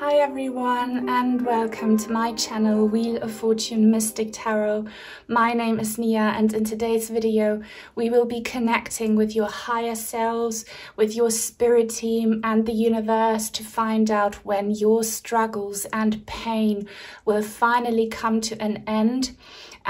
Hi everyone and welcome to my channel Wheel of Fortune Mystic Tarot. My name is Nia and in today's video we will be connecting with your higher selves, with your spirit team and the universe to find out when your struggles and pain will finally come to an end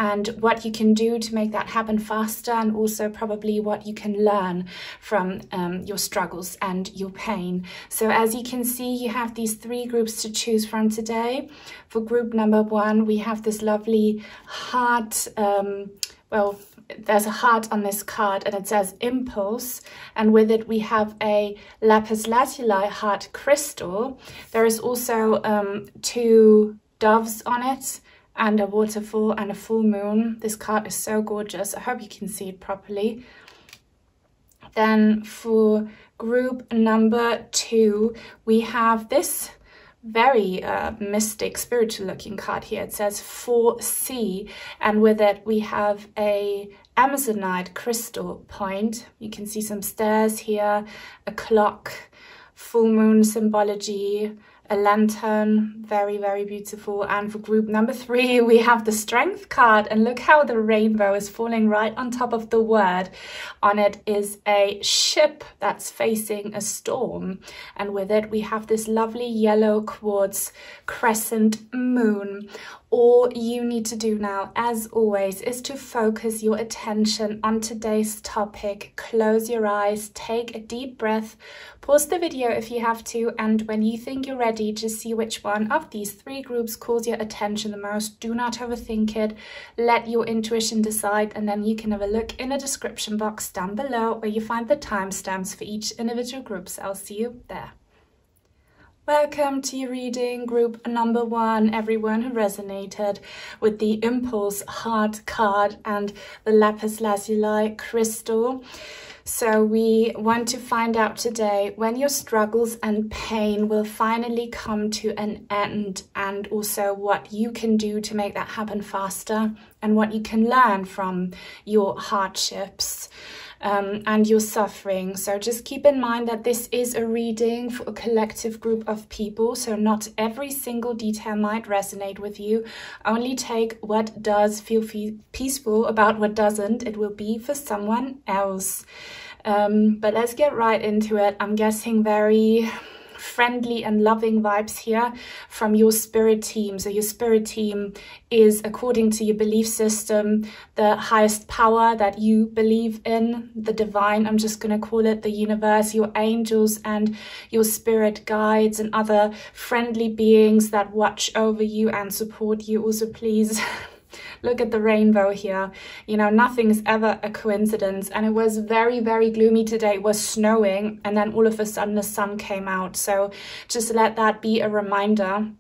and what you can do to make that happen faster and also probably what you can learn from um, your struggles and your pain. So as you can see, you have these three groups to choose from today. For group number one, we have this lovely heart, um, well, there's a heart on this card and it says impulse and with it we have a lapis lazuli heart crystal there is also um, two doves on it and a waterfall and a full moon. This card is so gorgeous. I hope you can see it properly. Then for group number two, we have this very uh, mystic, spiritual looking card here. It says Foresee and with it we have a Amazonite crystal point. You can see some stairs here, a clock, full moon symbology, a lantern, very, very beautiful. And for group number three, we have the strength card and look how the rainbow is falling right on top of the word. On it is a ship that's facing a storm. And with it, we have this lovely yellow quartz crescent moon all you need to do now, as always, is to focus your attention on today's topic. Close your eyes, take a deep breath, pause the video if you have to, and when you think you're ready, just see which one of these three groups calls your attention the most. Do not overthink it. Let your intuition decide, and then you can have a look in the description box down below where you find the timestamps for each individual group. So I'll see you there. Welcome to your reading group number one, everyone who resonated with the Impulse Heart card and the Lapis Lazuli crystal. So we want to find out today when your struggles and pain will finally come to an end and also what you can do to make that happen faster and what you can learn from your hardships um, and your suffering. So just keep in mind that this is a reading for a collective group of people. So not every single detail might resonate with you. Only take what does feel peaceful about what doesn't. It will be for someone else. Um, but let's get right into it. I'm guessing very friendly and loving vibes here from your spirit team. So your spirit team is, according to your belief system, the highest power that you believe in, the divine, I'm just going to call it the universe, your angels and your spirit guides and other friendly beings that watch over you and support you. Also, please look at the rainbow here. You know, nothing's ever a coincidence. And it was very, very gloomy today. It was snowing and then all of a sudden the sun came out. So just let that be a reminder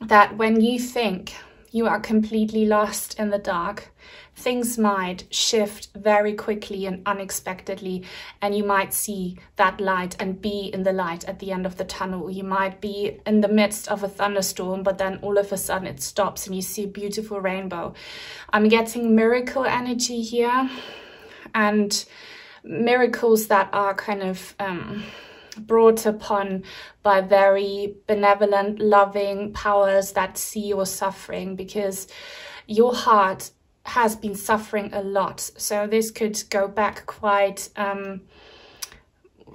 that when you think you are completely lost in the dark, things might shift very quickly and unexpectedly and you might see that light and be in the light at the end of the tunnel. You might be in the midst of a thunderstorm but then all of a sudden it stops and you see a beautiful rainbow. I'm getting miracle energy here and miracles that are kind of um, brought upon by very benevolent, loving powers that see your suffering because your heart has been suffering a lot. So this could go back quite um,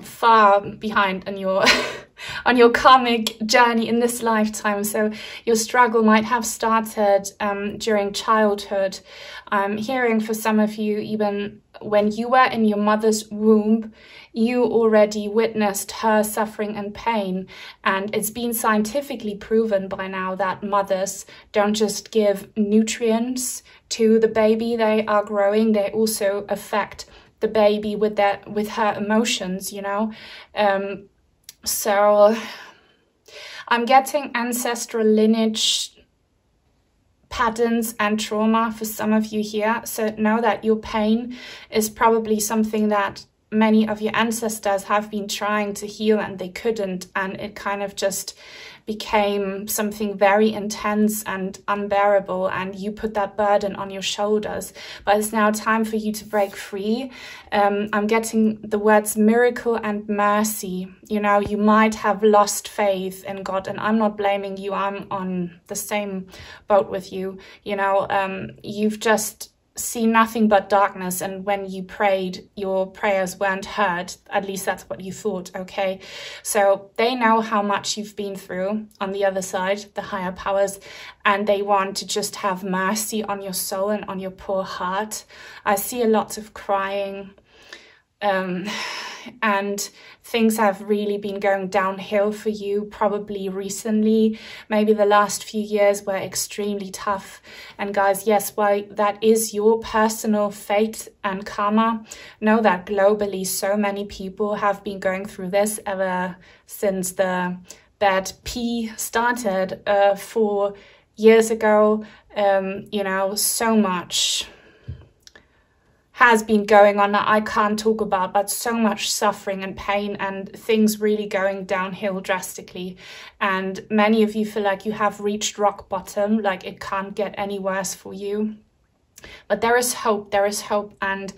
far behind on your on your karmic journey in this lifetime. So your struggle might have started um, during childhood. I'm hearing for some of you even when you were in your mother's womb, you already witnessed her suffering and pain. And it's been scientifically proven by now that mothers don't just give nutrients to the baby they are growing, they also affect the baby with their with her emotions, you know. Um, so I'm getting ancestral lineage patterns and trauma for some of you here. So know that your pain is probably something that many of your ancestors have been trying to heal and they couldn't and it kind of just became something very intense and unbearable and you put that burden on your shoulders. But it's now time for you to break free. Um, i'm getting the words miracle and mercy. You know you might have lost faith in god and i'm not blaming you. I'm on the same boat with you. You know um, you've just see nothing but darkness and when you prayed your prayers weren't heard. At least that's what you thought okay? So they know how much you've been through on the other side the higher powers and they want to just have mercy on your soul and on your poor heart. I see a lot of crying um and things have really been going downhill for you probably recently. Maybe the last few years were extremely tough. And guys yes why that is your personal fate and karma. Know that globally so many people have been going through this ever since the bad p started uh, four years ago. Um, you know so much has been going on that I can't talk about, but so much suffering and pain and things really going downhill drastically. And many of you feel like you have reached rock bottom, like it can't get any worse for you. But there is hope, there is hope. And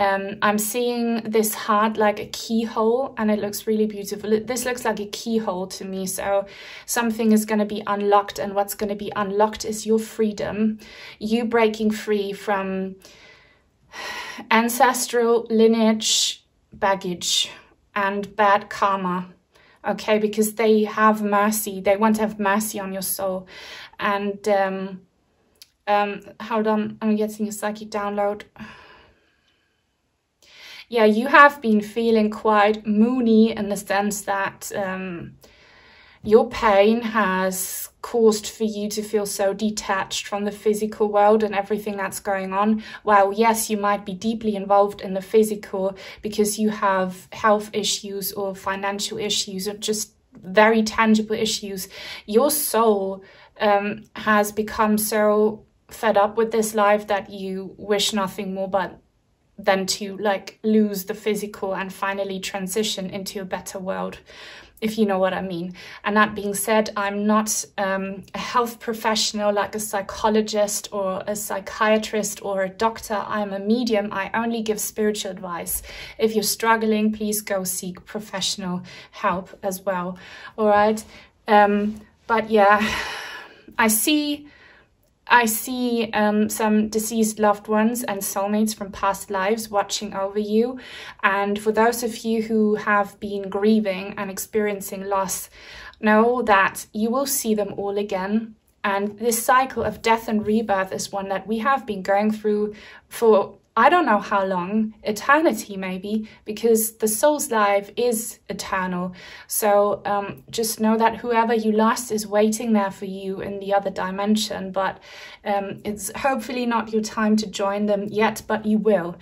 um, I'm seeing this heart like a keyhole and it looks really beautiful. This looks like a keyhole to me. So something is going to be unlocked and what's going to be unlocked is your freedom. You breaking free from ancestral lineage baggage and bad karma okay? Because they have mercy. They want to have mercy on your soul. And um um hold on. I'm getting a psychic download. Yeah you have been feeling quite moony in the sense that um your pain has caused for you to feel so detached from the physical world and everything that's going on. While, yes, you might be deeply involved in the physical because you have health issues or financial issues or just very tangible issues, your soul um, has become so fed up with this life that you wish nothing more but than to like lose the physical and finally transition into a better world if you know what I mean. And that being said, I'm not um, a health professional like a psychologist or a psychiatrist or a doctor. I'm a medium. I only give spiritual advice. If you're struggling, please go seek professional help as well. All right. Um, but yeah, I see I see um, some deceased loved ones and soulmates from past lives watching over you. And for those of you who have been grieving and experiencing loss, know that you will see them all again. And this cycle of death and rebirth is one that we have been going through for I don't know how long, eternity maybe, because the soul's life is eternal. So um, just know that whoever you lost is waiting there for you in the other dimension, but um, it's hopefully not your time to join them yet, but you will.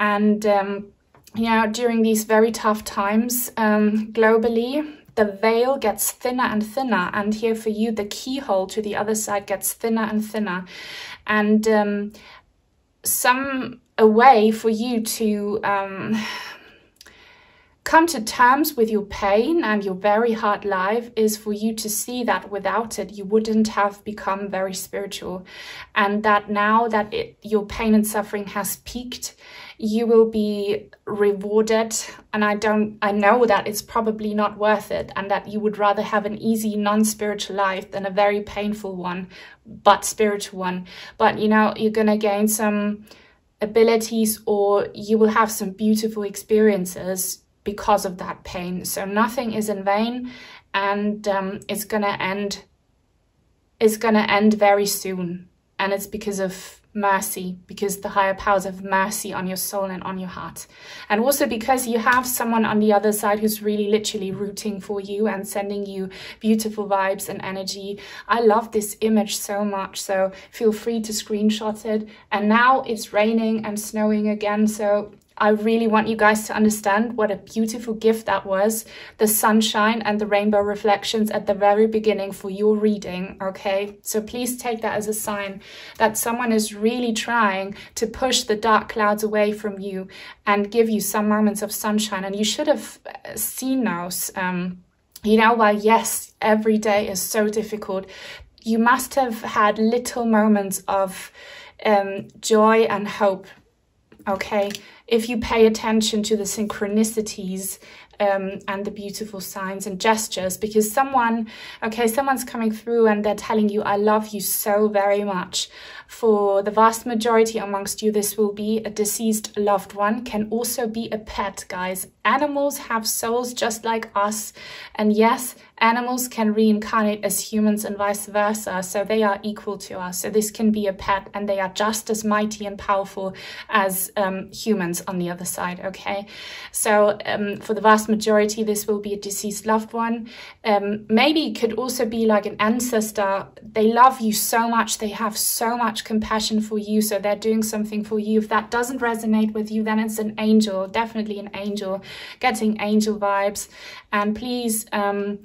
And um, you know, during these very tough times um, globally, the veil gets thinner and thinner, and here for you, the keyhole to the other side gets thinner and thinner. And um, some a way for you to um, come to terms with your pain and your very hard life is for you to see that without it you wouldn't have become very spiritual. And that now that it, your pain and suffering has peaked you will be rewarded. And i don't i know that it's probably not worth it and that you would rather have an easy non-spiritual life than a very painful one but spiritual one. But you know you're gonna gain some abilities or you will have some beautiful experiences because of that pain. So nothing is in vain and um, it's to end it's going to end very soon and it's because of mercy because the higher powers have mercy on your soul and on your heart. And also because you have someone on the other side who's really literally rooting for you and sending you beautiful vibes and energy. I love this image so much so feel free to screenshot it. And now it's raining and snowing again so I really want you guys to understand what a beautiful gift that was. The sunshine and the rainbow reflections at the very beginning for your reading, okay? So please take that as a sign that someone is really trying to push the dark clouds away from you and give you some moments of sunshine. And you should have uh, seen those. Um, you know, while yes, every day is so difficult, you must have had little moments of um, joy and hope okay? If you pay attention to the synchronicities um, and the beautiful signs and gestures, because someone, okay, someone's coming through and they're telling you, I love you so very much. For the vast majority amongst you, this will be a deceased loved one, can also be a pet, guys. Animals have souls just like us. And yes, animals can reincarnate as humans and vice versa. So they are equal to us. So this can be a pet and they are just as mighty and powerful as um, humans on the other side. Okay. So um, for the vast majority, this will be a deceased loved one. Um, maybe it could also be like an ancestor. They love you so much. They have so much compassion for you. So they're doing something for you. If that doesn't resonate with you, then it's an angel, definitely an angel, getting angel vibes. And please, um,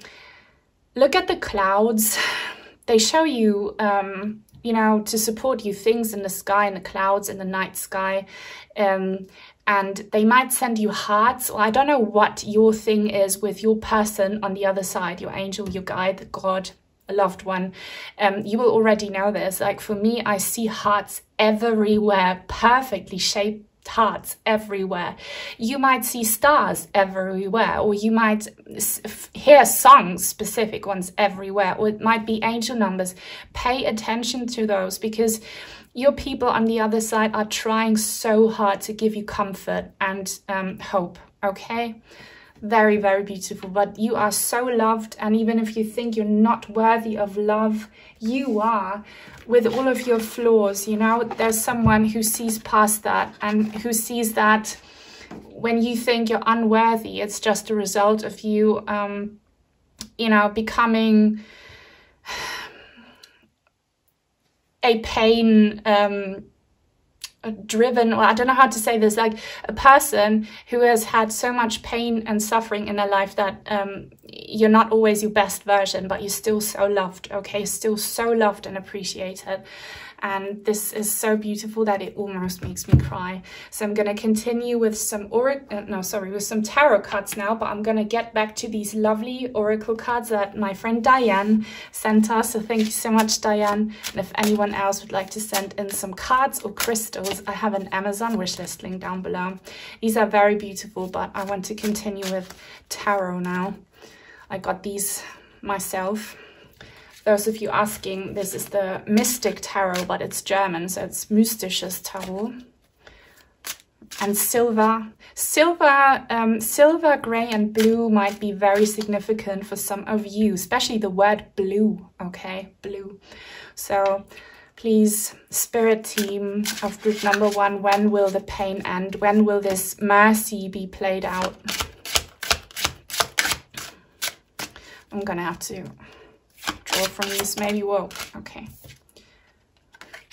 look at the clouds. They show you, um, you know, to support you things in the sky, in the clouds, in the night sky. Um, and they might send you hearts, I don't know what your thing is with your person on the other side, your angel, your guide, God, a loved one. Um, you will already know this. Like for me, I see hearts everywhere, perfectly shaped hearts everywhere. You might see stars everywhere, or you might hear songs, specific ones everywhere, or it might be angel numbers. Pay attention to those because your people on the other side are trying so hard to give you comfort and um, hope, okay? Very, very beautiful. But you are so loved, and even if you think you're not worthy of love, you are with all of your flaws, you know, there's someone who sees past that and who sees that when you think you're unworthy, it's just a result of you, um, you know, becoming a pain um, driven or I don't know how to say this like a person who has had so much pain and suffering in their life that um, you're not always your best version but you're still so loved okay? Still so loved and appreciated and this is so beautiful that it almost makes me cry. So I'm going to continue with some oracle, uh, no, sorry, with some tarot cards now, but I'm going to get back to these lovely oracle cards that my friend Diane sent us. So thank you so much, Diane. And if anyone else would like to send in some cards or crystals, I have an Amazon wishlist link down below. These are very beautiful, but I want to continue with tarot now. I got these myself those of you asking, this is the Mystic Tarot, but it's German, so it's Mystisches Tarot. And silver. Silver, um, silver, grey and blue might be very significant for some of you, especially the word blue, okay? Blue. So please, spirit team of group number one, when will the pain end? When will this mercy be played out? I'm gonna have to or from this maybe whoa okay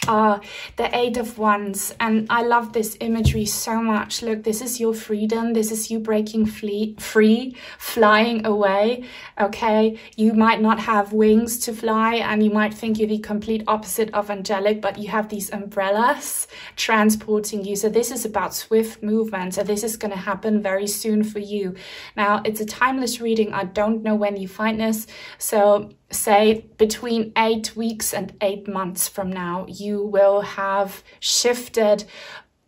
uh, the Eight of Wands. And I love this imagery so much. Look, this is your freedom. This is you breaking free, free, flying away. Okay, you might not have wings to fly and you might think you're the complete opposite of angelic, but you have these umbrellas transporting you. So this is about swift movement. So this is going to happen very soon for you. Now, it's a timeless reading. I don't know when you find this. So say between eight weeks and eight months from now, you will have shifted.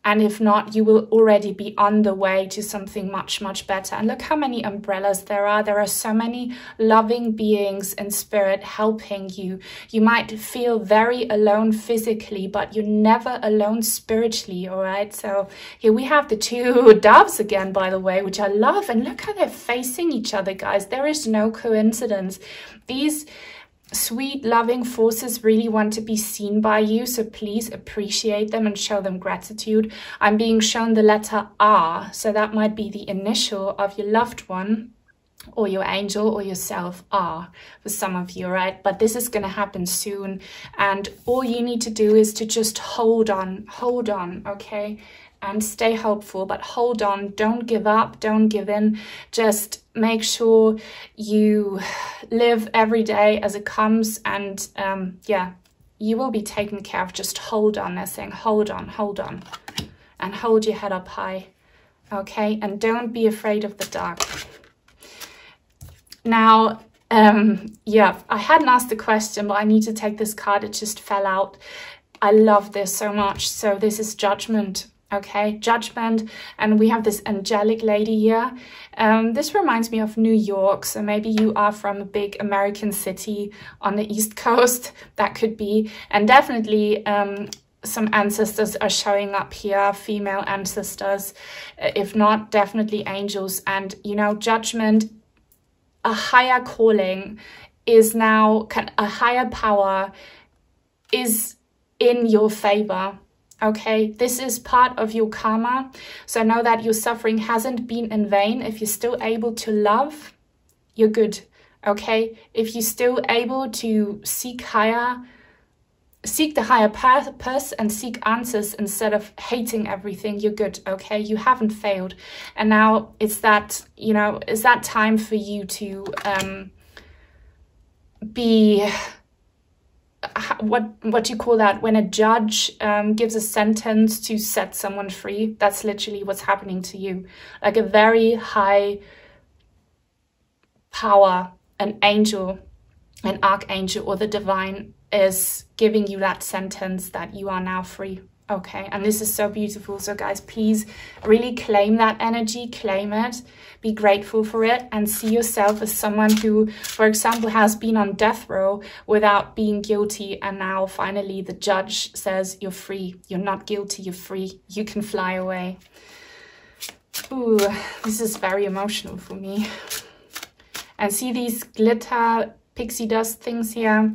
And if not, you will already be on the way to something much, much better. And look how many umbrellas there are. There are so many loving beings in spirit helping you. You might feel very alone physically, but you're never alone spiritually, all right? So here we have the two doves again, by the way, which I love. And look how they're facing each other, guys. There is no coincidence these sweet, loving forces really want to be seen by you, so please appreciate them and show them gratitude. I'm being shown the letter R, so that might be the initial of your loved one or your angel or yourself are for some of you, right? But this is going to happen soon. And all you need to do is to just hold on, hold on, okay? And stay hopeful, but hold on, don't give up, don't give in. Just make sure you live every day as it comes and um, yeah, you will be taken care of. Just hold on. They're saying, hold on, hold on, and hold your head up high. Okay, and don't be afraid of the dark. Now, um, yeah, I hadn't asked the question, but I need to take this card. It just fell out. I love this so much. So this is judgment okay judgment and we have this angelic lady here. Um, this reminds me of new york so maybe you are from a big american city on the east coast. That could be. And definitely um, some ancestors are showing up here female ancestors if not definitely angels. And you know judgment a higher calling is now a higher power is in your favor Okay, this is part of your karma. So know that your suffering hasn't been in vain. If you're still able to love, you're good. Okay, if you're still able to seek higher, seek the higher purpose and seek answers instead of hating everything, you're good. Okay, you haven't failed. And now it's that, you know, it's that time for you to um, be what what do you call that when a judge um, gives a sentence to set someone free that's literally what's happening to you. Like a very high power an angel an archangel or the divine is giving you that sentence that you are now free Okay, and this is so beautiful. So guys, please really claim that energy, claim it, be grateful for it, and see yourself as someone who, for example, has been on death row without being guilty. And now finally the judge says, you're free. You're not guilty, you're free. You can fly away. Ooh, this is very emotional for me. And see these glitter pixie dust things here?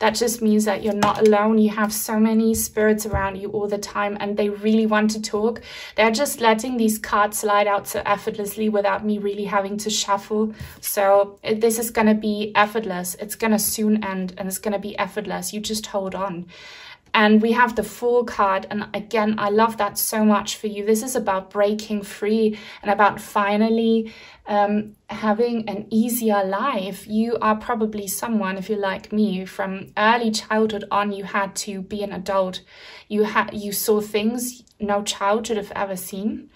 That just means that you're not alone. You have so many spirits around you all the time and they really want to talk. They're just letting these cards slide out so effortlessly without me really having to shuffle. So this is going to be effortless. It's going to soon end and it's going to be effortless. You just hold on. And we have the Fool card. And again, I love that so much for you. This is about breaking free and about finally um, having an easier life. You are probably someone, if you're like me, from early childhood on, you had to be an adult. You had you saw things no child should have ever seen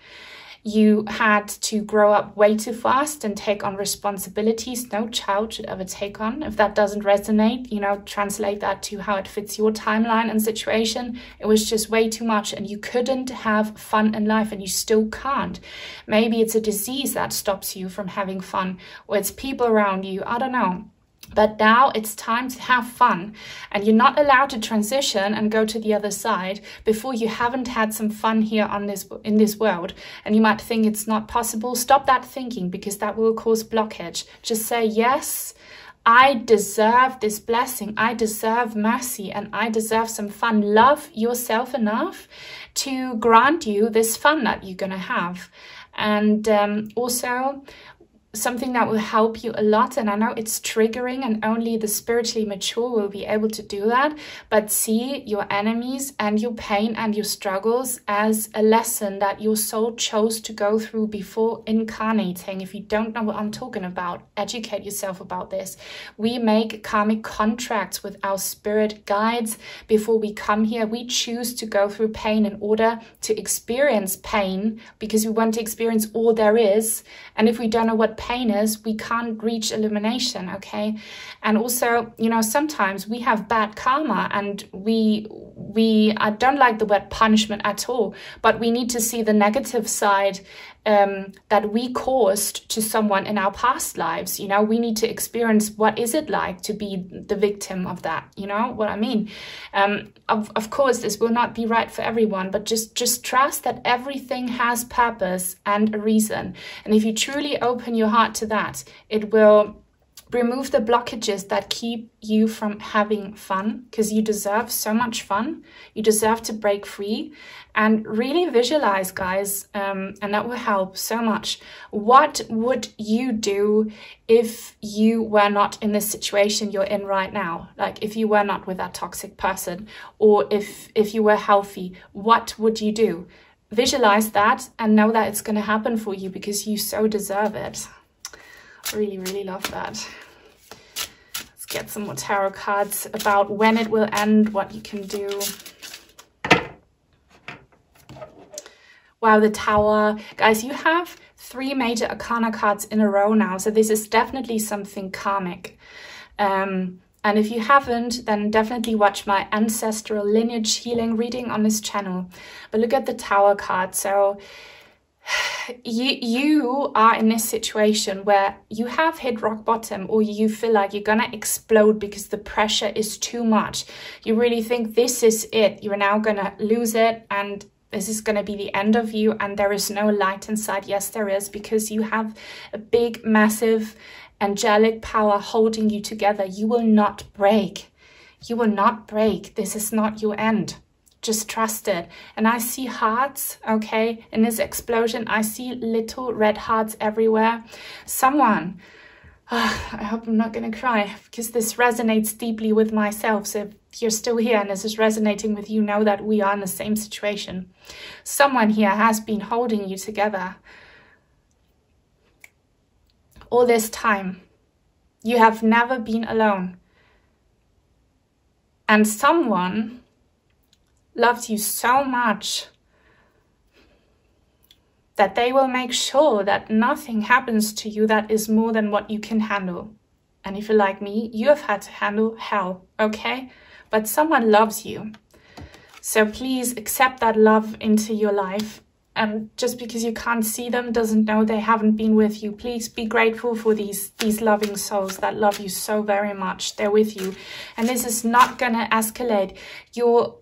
you had to grow up way too fast and take on responsibilities no child should ever take on. If that doesn't resonate, you know, translate that to how it fits your timeline and situation. It was just way too much and you couldn't have fun in life and you still can't. Maybe it's a disease that stops you from having fun or it's people around you. I don't know. But now it's time to have fun, and you're not allowed to transition and go to the other side before you haven't had some fun here on this in this world. And you might think it's not possible. Stop that thinking because that will cause blockage. Just say yes. I deserve this blessing. I deserve mercy and I deserve some fun. Love yourself enough to grant you this fun that you're going to have. And um, also, something that will help you a lot. And I know it's triggering and only the spiritually mature will be able to do that. But see your enemies and your pain and your struggles as a lesson that your soul chose to go through before incarnating. If you don't know what I'm talking about, educate yourself about this. We make karmic contracts with our spirit guides before we come here. We choose to go through pain in order to experience pain because we want to experience all there is. And if we don't know what pain is, we can't reach illumination, okay? And also, you know, sometimes we have bad karma and we we I don't like the word punishment at all, but we need to see the negative side um, that we caused to someone in our past lives. You know, we need to experience what is it like to be the victim of that. You know what I mean? Um, of, of course, this will not be right for everyone, but just just trust that everything has purpose and a reason. And if you truly open your heart to that, it will remove the blockages that keep you from having fun because you deserve so much fun. You deserve to break free and really visualize, guys, um, and that will help so much. What would you do if you were not in this situation you're in right now? Like if you were not with that toxic person or if, if you were healthy, what would you do? visualize that and know that it's going to happen for you because you so deserve it. Really, really love that. Let's get some more tarot cards about when it will end, what you can do. Wow, the Tower. Guys, you have three major Arcana cards in a row now, so this is definitely something karmic. Um, and if you haven't, then definitely watch my ancestral lineage healing reading on this channel. But look at the Tower card. So you you are in this situation where you have hit rock bottom or you feel like you're gonna explode because the pressure is too much. You really think this is it. You're now gonna lose it and this is going to be the end of you and there is no light inside. Yes there is because you have a big massive angelic power holding you together. You will not break. You will not break. This is not your end just trust it. And I see hearts, okay? In this explosion, I see little red hearts everywhere. Someone, oh, I hope I'm not going to cry because this resonates deeply with myself. So if you're still here and this is resonating with you, know that we are in the same situation. Someone here has been holding you together all this time. You have never been alone. And someone loves you so much that they will make sure that nothing happens to you that is more than what you can handle. And if you're like me, you have had to handle hell, okay? But someone loves you. So please accept that love into your life. And just because you can't see them doesn't know they haven't been with you. Please be grateful for these, these loving souls that love you so very much. They're with you. And this is not going to escalate. Your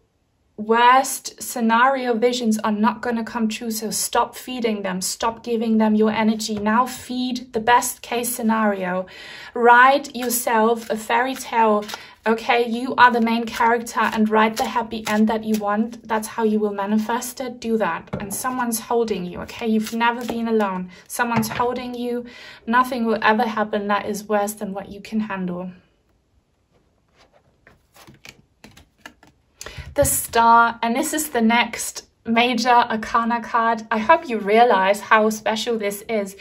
worst scenario visions are not going to come true. So stop feeding them, stop giving them your energy. Now feed the best case scenario. Write yourself a fairy tale. Okay, you are the main character and write the happy end that you want. That's how you will manifest it. Do that. And someone's holding you. Okay, you've never been alone. Someone's holding you. Nothing will ever happen that is worse than what you can handle. The star, and this is the next major arcana card. I hope you realize how special this is.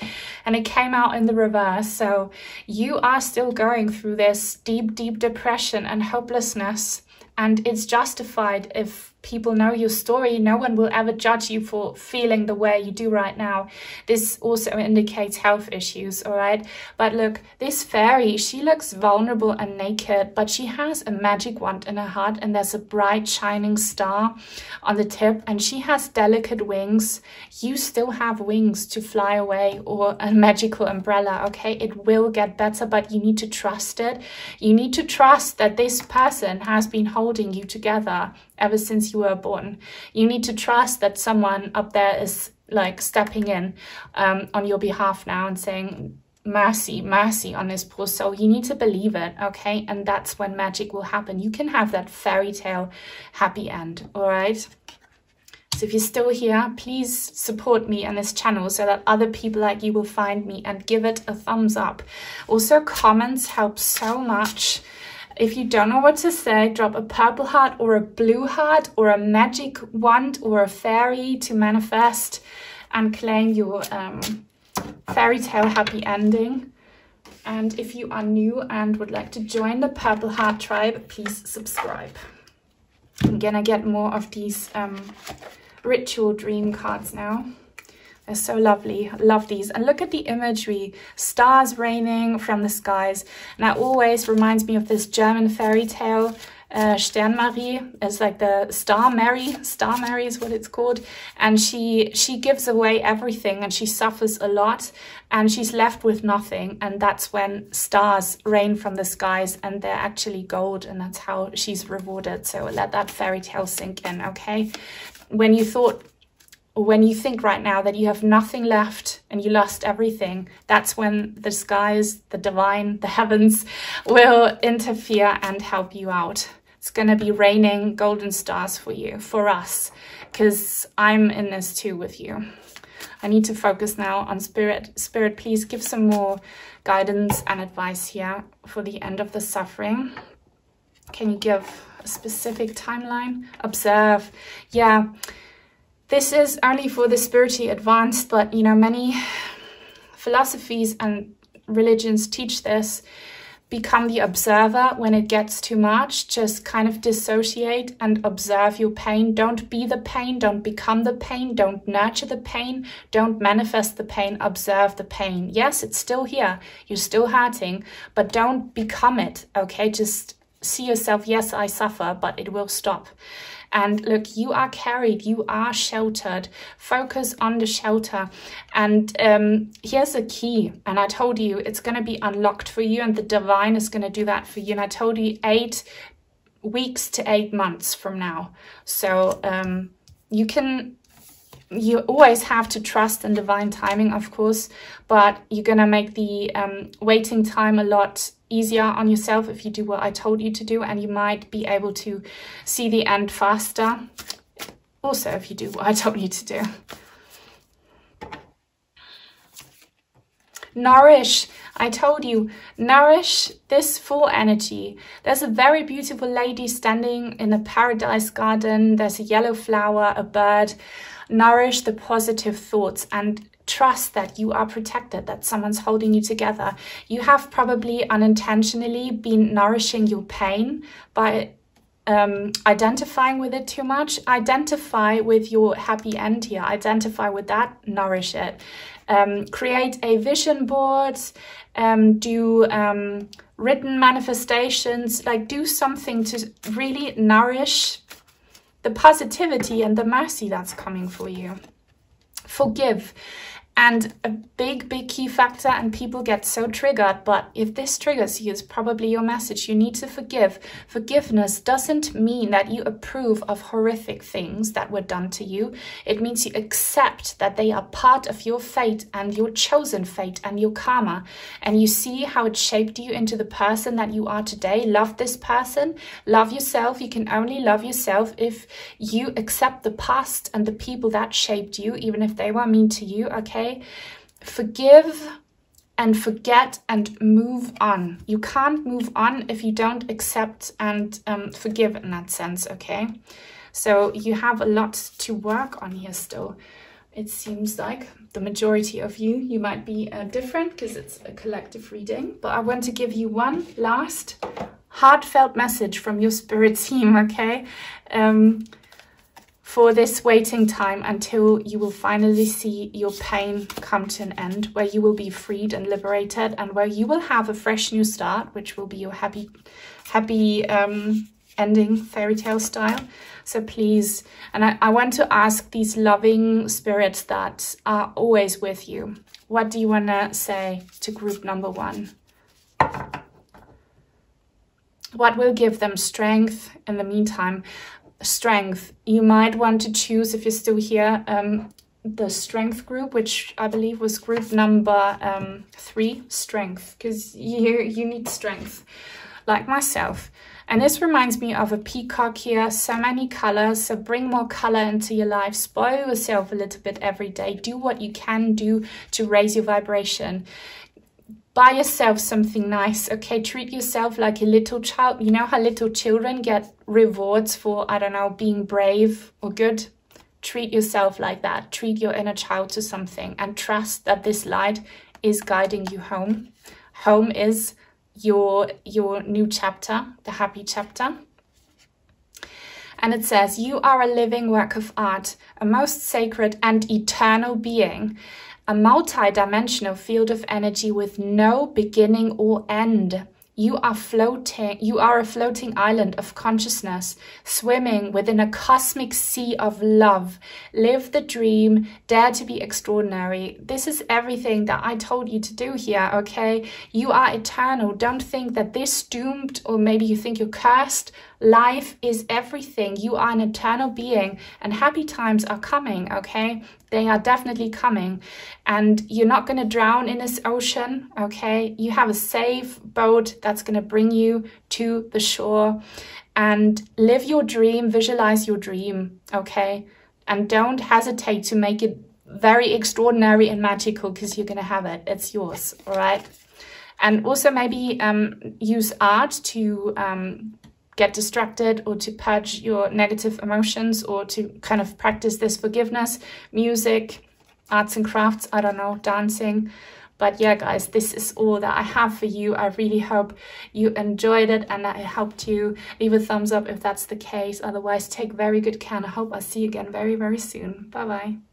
And it came out in the reverse. So you are still going through this deep, deep depression and hopelessness. And it's justified if people know your story, no one will ever judge you for feeling the way you do right now. This also indicates health issues, all right? But look, this fairy, she looks vulnerable and naked, but she has a magic wand in her heart and there's a bright shining star on the tip and she has delicate wings. You still have wings to fly away or a magical umbrella, okay? It will get better, but you need to trust it. You need to trust that this person has been holding you together ever since you were born. You need to trust that someone up there is like stepping in um, on your behalf now and saying, mercy, mercy on this poor soul. You need to believe it, okay? And that's when magic will happen. You can have that fairy tale happy end, all right? So if you're still here, please support me on this channel so that other people like you will find me and give it a thumbs up. Also, comments help so much. If you don't know what to say, drop a purple heart or a blue heart or a magic wand or a fairy to manifest and claim your um, fairy tale happy ending. And if you are new and would like to join the Purple Heart tribe, please subscribe. I'm gonna get more of these um, ritual dream cards now. They're so lovely. love these. And look at the imagery. Stars raining from the skies. And that always reminds me of this German fairy tale. Uh, Sternmarie is like the Star Mary. Star Mary is what it's called. And she she gives away everything and she suffers a lot and she's left with nothing. And that's when stars rain from the skies and they're actually gold. And that's how she's rewarded. So let that fairy tale sink in, okay? When you thought when you think right now that you have nothing left and you lost everything, that's when the skies, the divine, the heavens will interfere and help you out. It's going to be raining golden stars for you, for us, because I'm in this too with you. I need to focus now on spirit. Spirit, please give some more guidance and advice here for the end of the suffering. Can you give a specific timeline? Observe. Yeah this is only for the spiritually advanced, but you know, many philosophies and religions teach this become the observer when it gets too much. Just kind of dissociate and observe your pain. Don't be the pain. Don't become the pain. Don't nurture the pain. Don't manifest the pain. Observe the pain. Yes, it's still here. You're still hurting, but don't become it. Okay, just see yourself. Yes, I suffer, but it will stop. And look, you are carried, you are sheltered. Focus on the shelter. And um, here's a key. And I told you it's going to be unlocked for you, and the divine is going to do that for you. And I told you eight weeks to eight months from now. So um, you can you always have to trust in divine timing, of course, but you're going to make the um, waiting time a lot easier on yourself if you do what I told you to do, and you might be able to see the end faster. Also, if you do what I told you to do. Nourish. I told you, nourish this full energy. There's a very beautiful lady standing in a paradise garden. There's a yellow flower, a bird nourish the positive thoughts and trust that you are protected, that someone's holding you together. You have probably unintentionally been nourishing your pain by um, identifying with it too much. Identify with your happy end here. Identify with that, nourish it. Um, create a vision board, um, do um, written manifestations, like do something to really nourish the positivity and the mercy that's coming for you. Forgive. And a big, big key factor, and people get so triggered, but if this triggers you, it's probably your message. You need to forgive. Forgiveness doesn't mean that you approve of horrific things that were done to you. It means you accept that they are part of your fate and your chosen fate and your karma. And you see how it shaped you into the person that you are today. Love this person, love yourself. You can only love yourself if you accept the past and the people that shaped you, even if they were mean to you, okay? Okay? Forgive and forget and move on. You can't move on if you don't accept and um, forgive in that sense, okay? So you have a lot to work on here still. It seems like the majority of you, you might be uh, different because it's a collective reading. But I want to give you one last heartfelt message from your spirit team, okay? Um, for this waiting time until you will finally see your pain come to an end, where you will be freed and liberated, and where you will have a fresh new start, which will be your happy, happy um, ending, fairy tale style. So please, and I, I want to ask these loving spirits that are always with you, what do you want to say to group number one? What will give them strength in the meantime? Strength, you might want to choose, if you're still here, um, the strength group, which I believe was group number um, three, strength, because you, you need strength, like myself. And this reminds me of a peacock here, so many colors, so bring more color into your life, spoil yourself a little bit every day, do what you can do to raise your vibration buy yourself something nice okay? Treat yourself like a little child. You know how little children get rewards for i don't know being brave or good? Treat yourself like that. Treat your inner child to something and trust that this light is guiding you home. Home is your your new chapter the happy chapter. And it says you are a living work of art a most sacred and eternal being a multi-dimensional field of energy with no beginning or end. You are floating, you are a floating island of consciousness, swimming within a cosmic sea of love. Live the dream, dare to be extraordinary. This is everything that I told you to do here, okay? You are eternal. Don't think that this doomed, or maybe you think you're cursed. Life is everything. You are an eternal being, and happy times are coming, okay? They are definitely coming. And you're not going to drown in this ocean, okay? You have a safe boat that's going to bring you to the shore. And live your dream, visualize your dream, okay? And don't hesitate to make it very extraordinary and magical because you're going to have it. It's yours, all right? And also maybe um, use art to um, get distracted or to purge your negative emotions or to kind of practice this forgiveness, music, arts and crafts, I don't know, dancing. But yeah, guys, this is all that I have for you. I really hope you enjoyed it and that it helped you. Leave a thumbs up if that's the case. Otherwise, take very good care and I hope I'll see you again very, very soon. Bye-bye.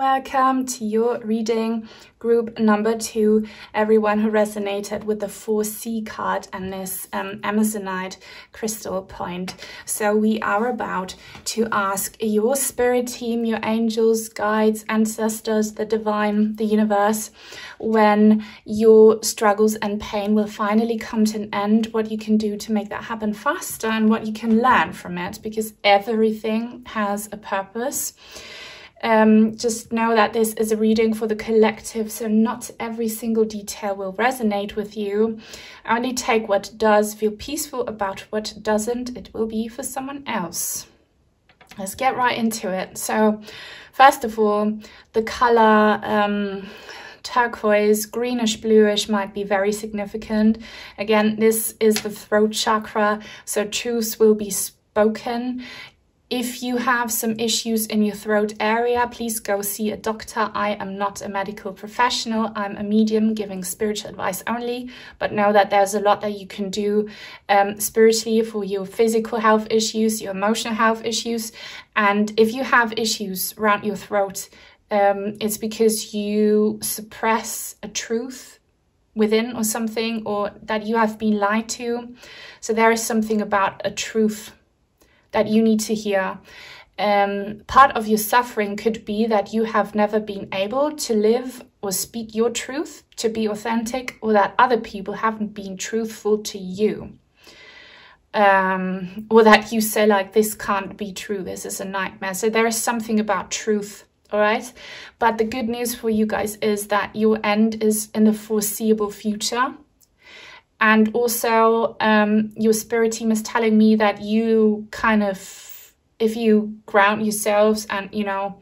Welcome to your reading group number two, everyone who resonated with the Foresee card and this um, Amazonite crystal point. So we are about to ask your spirit team, your angels, guides, ancestors, the divine, the universe, when your struggles and pain will finally come to an end, what you can do to make that happen faster and what you can learn from it because everything has a purpose. Um, just know that this is a reading for the collective, so not every single detail will resonate with you. Only take what does, feel peaceful about what doesn't, it will be for someone else. Let's get right into it. So, first of all, the color um, turquoise, greenish bluish might be very significant. Again, this is the throat chakra, so truth will be spoken. If you have some issues in your throat area, please go see a doctor. I am not a medical professional. I'm a medium giving spiritual advice only, but know that there's a lot that you can do um, spiritually for your physical health issues, your emotional health issues. And if you have issues around your throat, um, it's because you suppress a truth within or something, or that you have been lied to. So there is something about a truth that you need to hear. Um, part of your suffering could be that you have never been able to live or speak your truth, to be authentic, or that other people haven't been truthful to you. Um, or that you say, like, this can't be true, this is a nightmare. So there is something about truth, all right? But the good news for you guys is that your end is in the foreseeable future and also um, your spirit team is telling me that you kind of if you ground yourselves and you know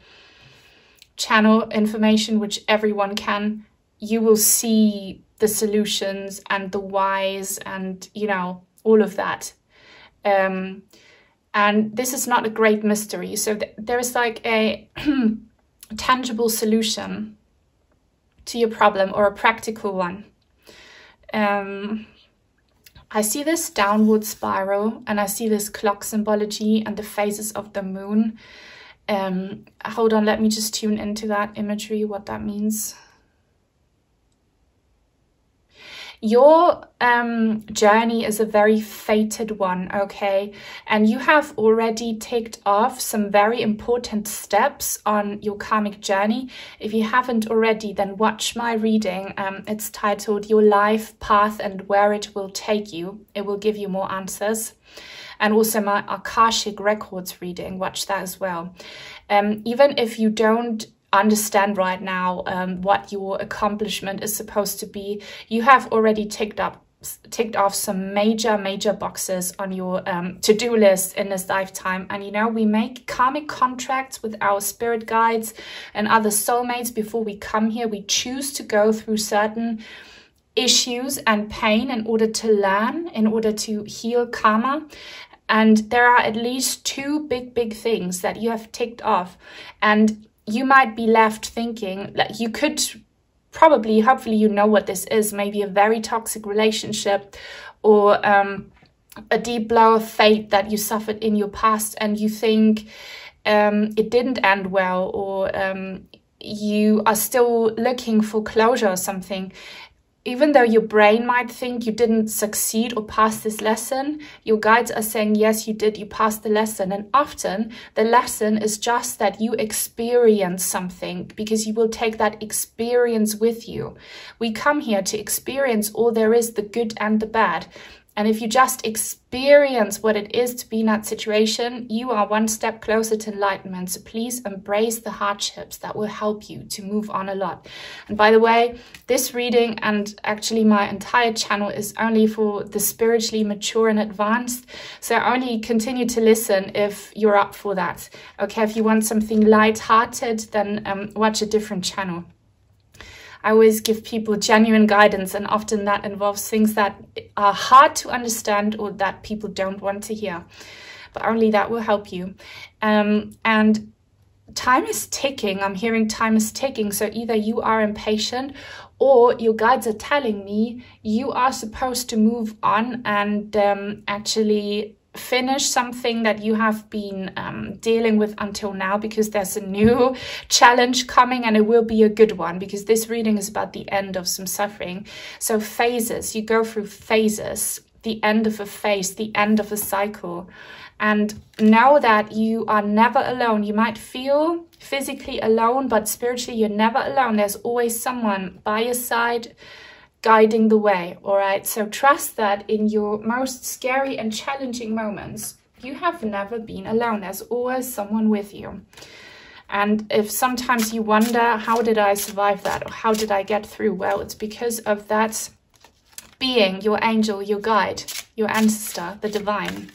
channel information which everyone can you will see the solutions and the whys and you know all of that. Um, and this is not a great mystery. So th there is like a tangible solution to your problem or a practical one um, I see this downward spiral and I see this clock symbology and the phases of the moon. Um, hold on, let me just tune into that imagery, what that means. Your um, journey is a very fated one, okay? And you have already ticked off some very important steps on your karmic journey. If you haven't already, then watch my reading. Um, it's titled Your Life Path and Where It Will Take You. It will give you more answers and also my Akashic Records reading. Watch that as well. Um, even if you don't understand right now um, what your accomplishment is supposed to be. You have already ticked up ticked off some major major boxes on your um, to-do list in this lifetime. And you know we make karmic contracts with our spirit guides and other soulmates. Before we come here we choose to go through certain issues and pain in order to learn in order to heal karma. And there are at least two big big things that you have ticked off. And you might be left thinking that you could probably, hopefully, you know what this is maybe a very toxic relationship or um, a deep blow of fate that you suffered in your past and you think um, it didn't end well or um, you are still looking for closure or something even though your brain might think you didn't succeed or pass this lesson, your guides are saying, yes, you did, you passed the lesson. And often the lesson is just that you experience something because you will take that experience with you. We come here to experience all there is, the good and the bad. And if you just experience what it is to be in that situation, you are one step closer to enlightenment. So please embrace the hardships that will help you to move on a lot. And by the way, this reading and actually my entire channel is only for the spiritually mature and advanced. So only continue to listen if you're up for that. Okay, if you want something light-hearted, then um, watch a different channel. I always give people genuine guidance, and often that involves things that are hard to understand or that people don't want to hear. But only that will help you. Um, and time is ticking. I'm hearing time is ticking. So either you are impatient or your guides are telling me you are supposed to move on and um, actually finish something that you have been um, dealing with until now because there's a new challenge coming and it will be a good one because this reading is about the end of some suffering. So phases, you go through phases, the end of a phase, the end of a cycle. And know that you are never alone. You might feel physically alone, but spiritually you're never alone. There's always someone by your side guiding the way, all right? So trust that in your most scary and challenging moments, you have never been alone. There's always someone with you. And if sometimes you wonder, how did I survive that? Or how did I get through? Well, it's because of that being, your angel, your guide, your ancestor, the divine,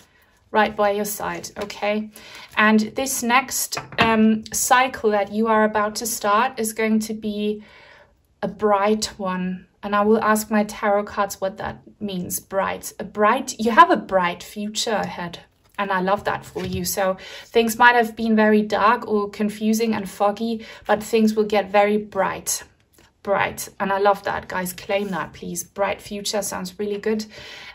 right by your side, okay? And this next um, cycle that you are about to start is going to be a bright one, and I will ask my tarot cards what that means, bright. A bright, you have a bright future ahead. And I love that for you. So things might have been very dark or confusing and foggy, but things will get very bright. Bright. And I love that. Guys, claim that, please. Bright future sounds really good.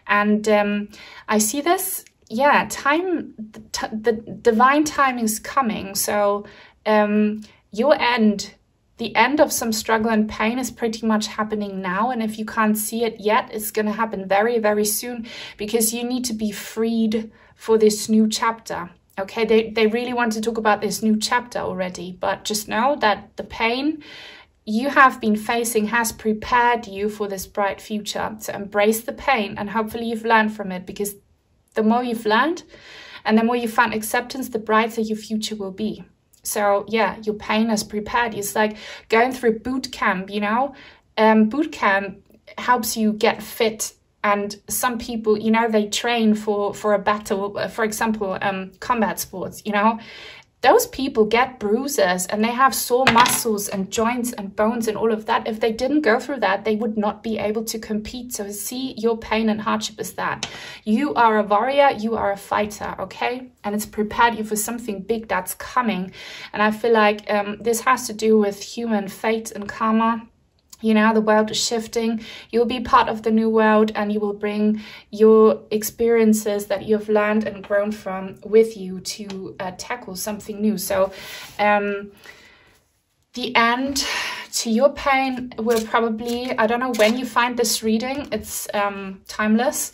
And um, I see this, yeah, time, the, divine time is coming. So um, your end the end of some struggle and pain is pretty much happening now. And if you can't see it yet, it's going to happen very, very soon because you need to be freed for this new chapter. Okay, they, they really want to talk about this new chapter already, but just know that the pain you have been facing has prepared you for this bright future. So embrace the pain and hopefully you've learned from it because the more you've learned and the more you find acceptance, the brighter your future will be. So yeah, your pain is prepared. It's like going through boot camp, you know? Um, boot camp helps you get fit and some people you know they train for for a battle for example um combat sports you know those people get bruises and they have sore muscles and joints and bones and all of that. If they didn't go through that, they would not be able to compete. So see your pain and hardship as that. You are a warrior, you are a fighter, okay? And it's prepared you for something big that's coming. And I feel like um, this has to do with human fate and karma you know the world is shifting. You'll be part of the new world and you will bring your experiences that you've learned and grown from with you to uh, tackle something new. So um the end to your pain will probably i don't know when you find this reading it's um timeless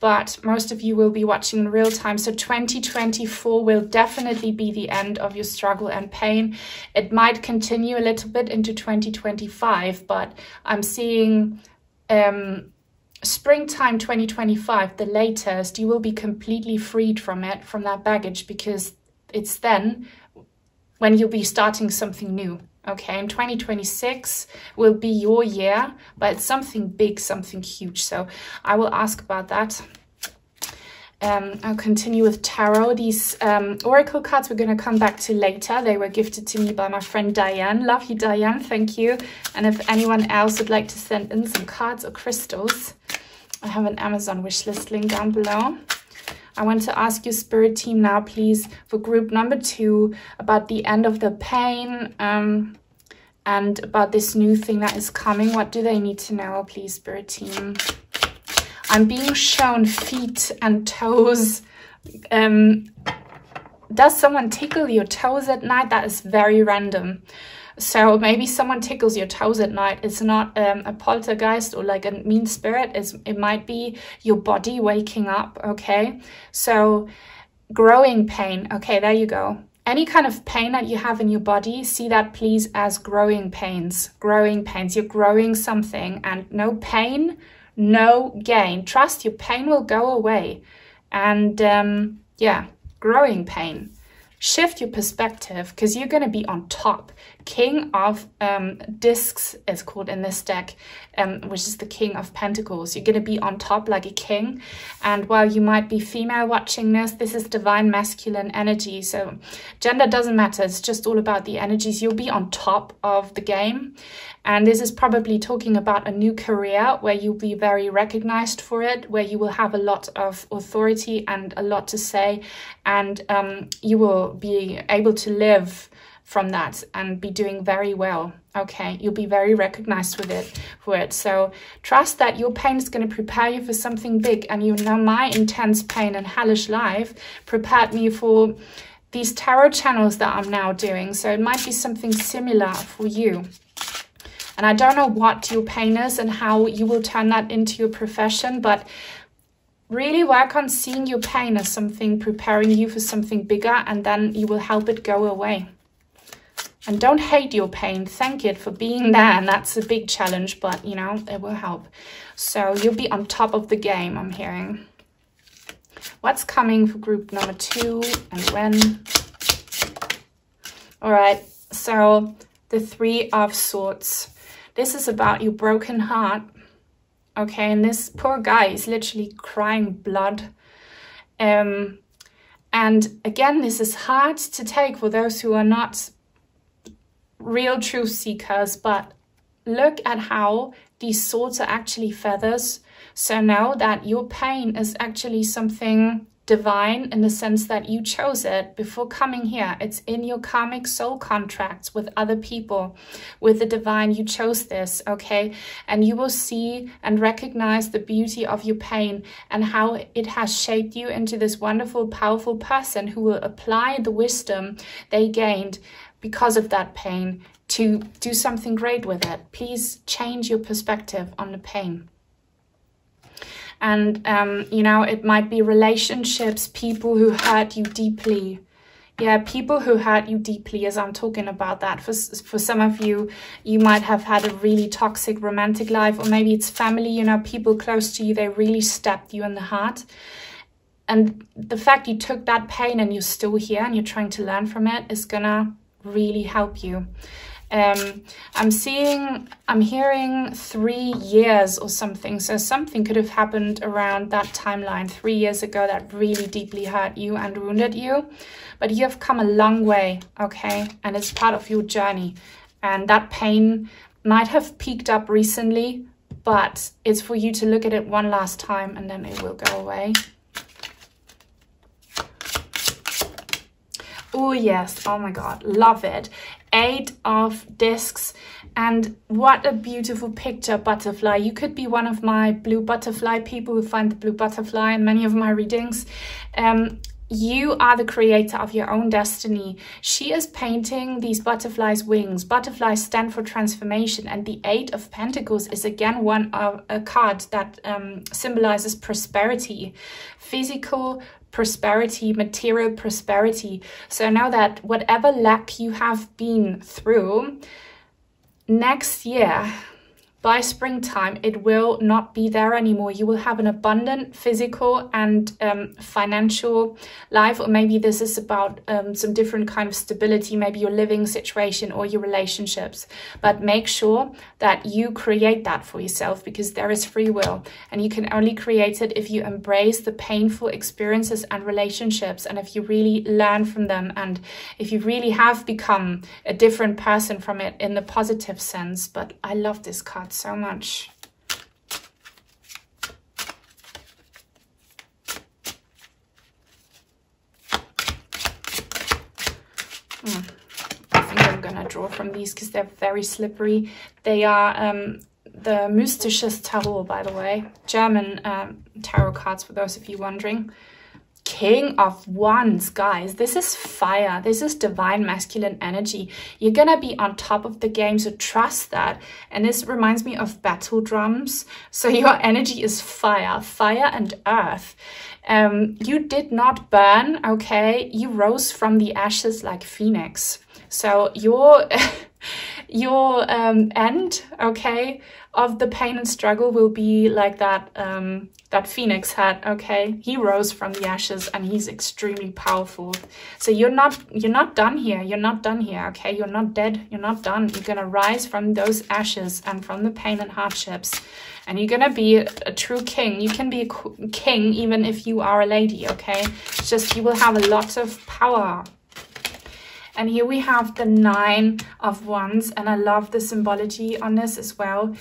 but most of you will be watching in real time. So 2024 will definitely be the end of your struggle and pain. It might continue a little bit into 2025, but I'm seeing um, springtime 2025, the latest, you will be completely freed from it, from that baggage, because it's then when you'll be starting something new. Okay, and 2026 will be your year, but it's something big, something huge. So I will ask about that. Um, I'll continue with tarot. These um, oracle cards we're going to come back to later. They were gifted to me by my friend Diane. Love you, Diane. Thank you. And if anyone else would like to send in some cards or crystals, I have an Amazon wishlist link down below. I want to ask you, Spirit Team, now, please, for group number two, about the end of the pain um, and about this new thing that is coming. What do they need to know, please, Spirit Team? I'm being shown feet and toes. Um, does someone tickle your toes at night? That is very random. So maybe someone tickles your toes at night. It's not um, a poltergeist or like a mean spirit. It's, it might be your body waking up, okay? So growing pain, okay, there you go. Any kind of pain that you have in your body, see that please as growing pains. Growing pains, you're growing something and no pain, no gain. Trust your pain will go away. And um, yeah, growing pain. shift your perspective because you're going to be on top. King of um, Discs is called in this deck, um, which is the King of Pentacles. You're going to be on top like a king. And while you might be female watching this, this is divine masculine energy. So gender doesn't matter. It's just all about the energies. You'll be on top of the game. And this is probably talking about a new career where you'll be very recognized for it, where you will have a lot of authority and a lot to say, and um, you will be able to live from that and be doing very well. Okay, you'll be very recognized with it for it. So trust that your pain is going to prepare you for something big. And you know, my intense pain and hellish life prepared me for these tarot channels that I'm now doing. So it might be something similar for you. And I don't know what your pain is and how you will turn that into your profession, but really work on seeing your pain as something preparing you for something bigger and then you will help it go away. And don't hate your pain, thank it for being there. And that's a big challenge, but you know, it will help. So you'll be on top of the game, I'm hearing. What's coming for group number two and when? All right, so the Three of Swords. This is about your broken heart. Okay, and this poor guy is literally crying blood. Um, and again, this is hard to take for those who are not real truth seekers, but look at how these swords are actually feathers. So know that your pain is actually something divine in the sense that you chose it before coming here. It's in your karmic soul contracts with other people. With the divine, you chose this, okay? And you will see and recognize the beauty of your pain and how it has shaped you into this wonderful, powerful person who will apply the wisdom they gained because of that pain to do something great with it. Please change your perspective on the pain. And, um, you know, it might be relationships, people who hurt you deeply. Yeah, people who hurt you deeply, as I'm talking about that. For, for some of you, you might have had a really toxic romantic life, or maybe it's family, you know, people close to you, they really stabbed you in the heart. And the fact you took that pain and you're still here and you're trying to learn from it is gonna really help you. Um, I'm seeing, I'm hearing three years or something. So something could have happened around that timeline three years ago that really deeply hurt you and wounded you. But you have come a long way, okay? And it's part of your journey. And that pain might have peaked up recently, but it's for you to look at it one last time and then it will go away. Oh yes, oh my god, love it. Eight of discs. And what a beautiful picture butterfly. You could be one of my blue butterfly people who find the blue butterfly in many of my readings. Um, you are the creator of your own destiny. She is painting these butterflies' wings. Butterflies stand for transformation, and the Eight of Pentacles is again one of a card that um, symbolizes prosperity, physical prosperity, material prosperity. So now that whatever lack you have been through, next year by springtime, it will not be there anymore. You will have an abundant physical and um, financial life, or maybe this is about um, some different kind of stability, maybe your living situation or your relationships. But make sure that you create that for yourself because there is free will, and you can only create it if you embrace the painful experiences and relationships, and if you really learn from them, and if you really have become a different person from it in the positive sense. But I love this card so much. Mm. I think I'm gonna draw from these because they're very slippery. They are um, the Mystisches Tarot, by the way. German um, tarot cards, for those of you wondering. King of Wands, guys. This is fire. This is divine masculine energy. You're going to be on top of the game, so trust that. And this reminds me of battle drums. So your energy is fire, fire and earth. Um, you did not burn, okay? You rose from the ashes like phoenix. So your your um, end, okay, of the pain and struggle will be like that um, that Phoenix had, okay? He rose from the ashes and he's extremely powerful. So you're not you're not done here. You're not done here, okay? You're not dead. You're not done. You're to rise from those ashes and from the pain and hardships. And you're to be a, a, true king. You can be a king even if you are a lady, okay? It's just you will have a lot of power. And here we have the nine of wands. And I love the symbology on this as well.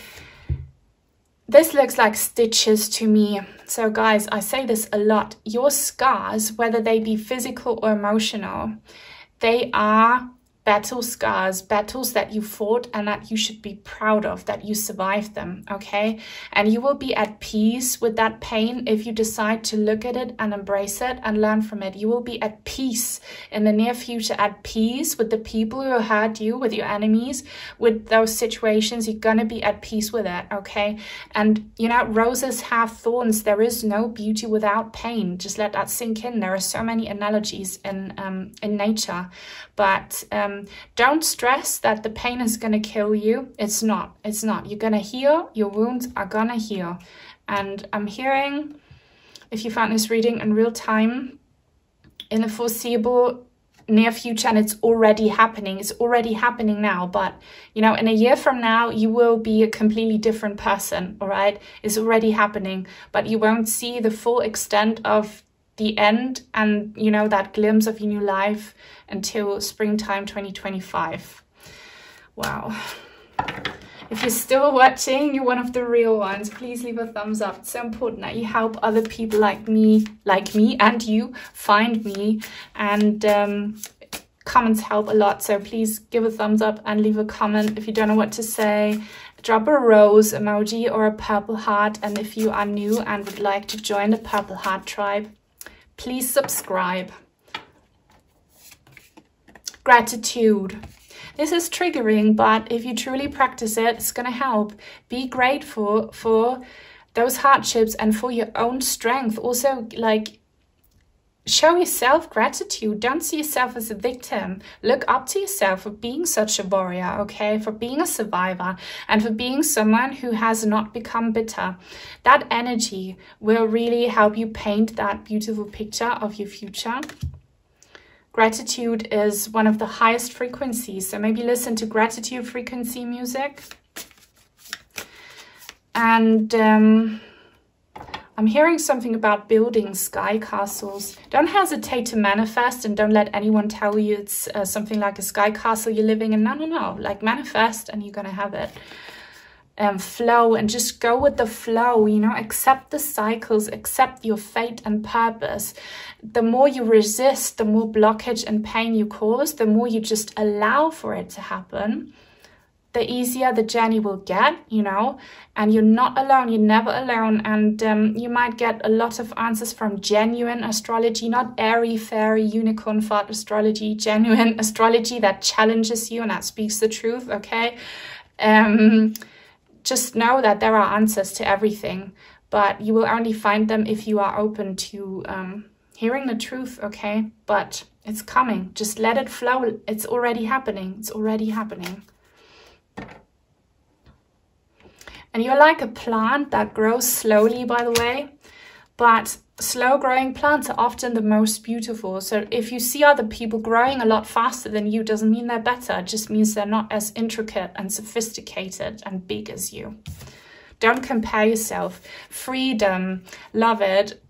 This looks like stitches to me. So guys, I say this a lot. Your scars, whether they be physical or emotional, they are battle scars, battles that you fought and that you should be proud of, that you survived them, okay? And you will be at peace with that pain if you decide to look at it and embrace it and learn from it. You will be at peace in the near future, at peace with the people who hurt you, with your enemies, with those situations. You're gonna be at peace with it, okay? And you know, roses have thorns. There is no beauty without pain. Just let that sink in. There are so many analogies in um, in nature, but um, don't stress that the pain is going to kill you. It's not. It's not. You're going to heal. Your wounds are going to heal. And I'm hearing, if you found this reading in real time, in the foreseeable near future and it's already happening it's already happening now but you know in a year from now you will be a completely different person all right it's already happening but you won't see the full extent of the end and you know that glimpse of your new life until springtime 2025 wow. If you're still watching you're one of the real ones please leave a thumbs up. It's so important that you help other people like me like me and you find me. And um, comments help a lot so please give a thumbs up and leave a comment. If you don't know what to say drop a rose emoji or a purple heart. And if you are new and would like to join the purple heart tribe Please subscribe. Gratitude. This is triggering, but if you truly practice it, it's going to help. Be grateful for those hardships and for your own strength. Also, like Show yourself gratitude. Don't see yourself as a victim. Look up to yourself for being such a warrior, okay? For being a survivor and for being someone who has not become bitter. That energy will really help you paint that beautiful picture of your future. Gratitude is one of the highest frequencies, so maybe listen to gratitude frequency music. And um, I'm hearing something about building sky castles. Don't hesitate to manifest and don't let anyone tell you it's uh, something like a sky castle you're living in. No, no, no. Like manifest and you're going to have it. Um, flow and just go with the flow, you know, accept the cycles, accept your fate and purpose. The more you resist, the more blockage and pain you cause, the more you just allow for it to happen the easier the journey will get, you know, and you're not alone, you're never alone. And um, you might get a lot of answers from genuine astrology, not airy, fairy, unicorn fart astrology, genuine astrology that challenges you and that speaks the truth, okay? Um, just know that there are answers to everything, but you will only find them if you are open to um, hearing the truth, okay? But it's coming. Just let it flow. It's already happening. It's already happening. And you're like a plant that grows slowly, by the way, but slow growing plants are often the most beautiful. So if you see other people growing a lot faster than you, doesn't mean they're better. It just means they're not as intricate and sophisticated and big as you. Don't compare yourself. Freedom, love it.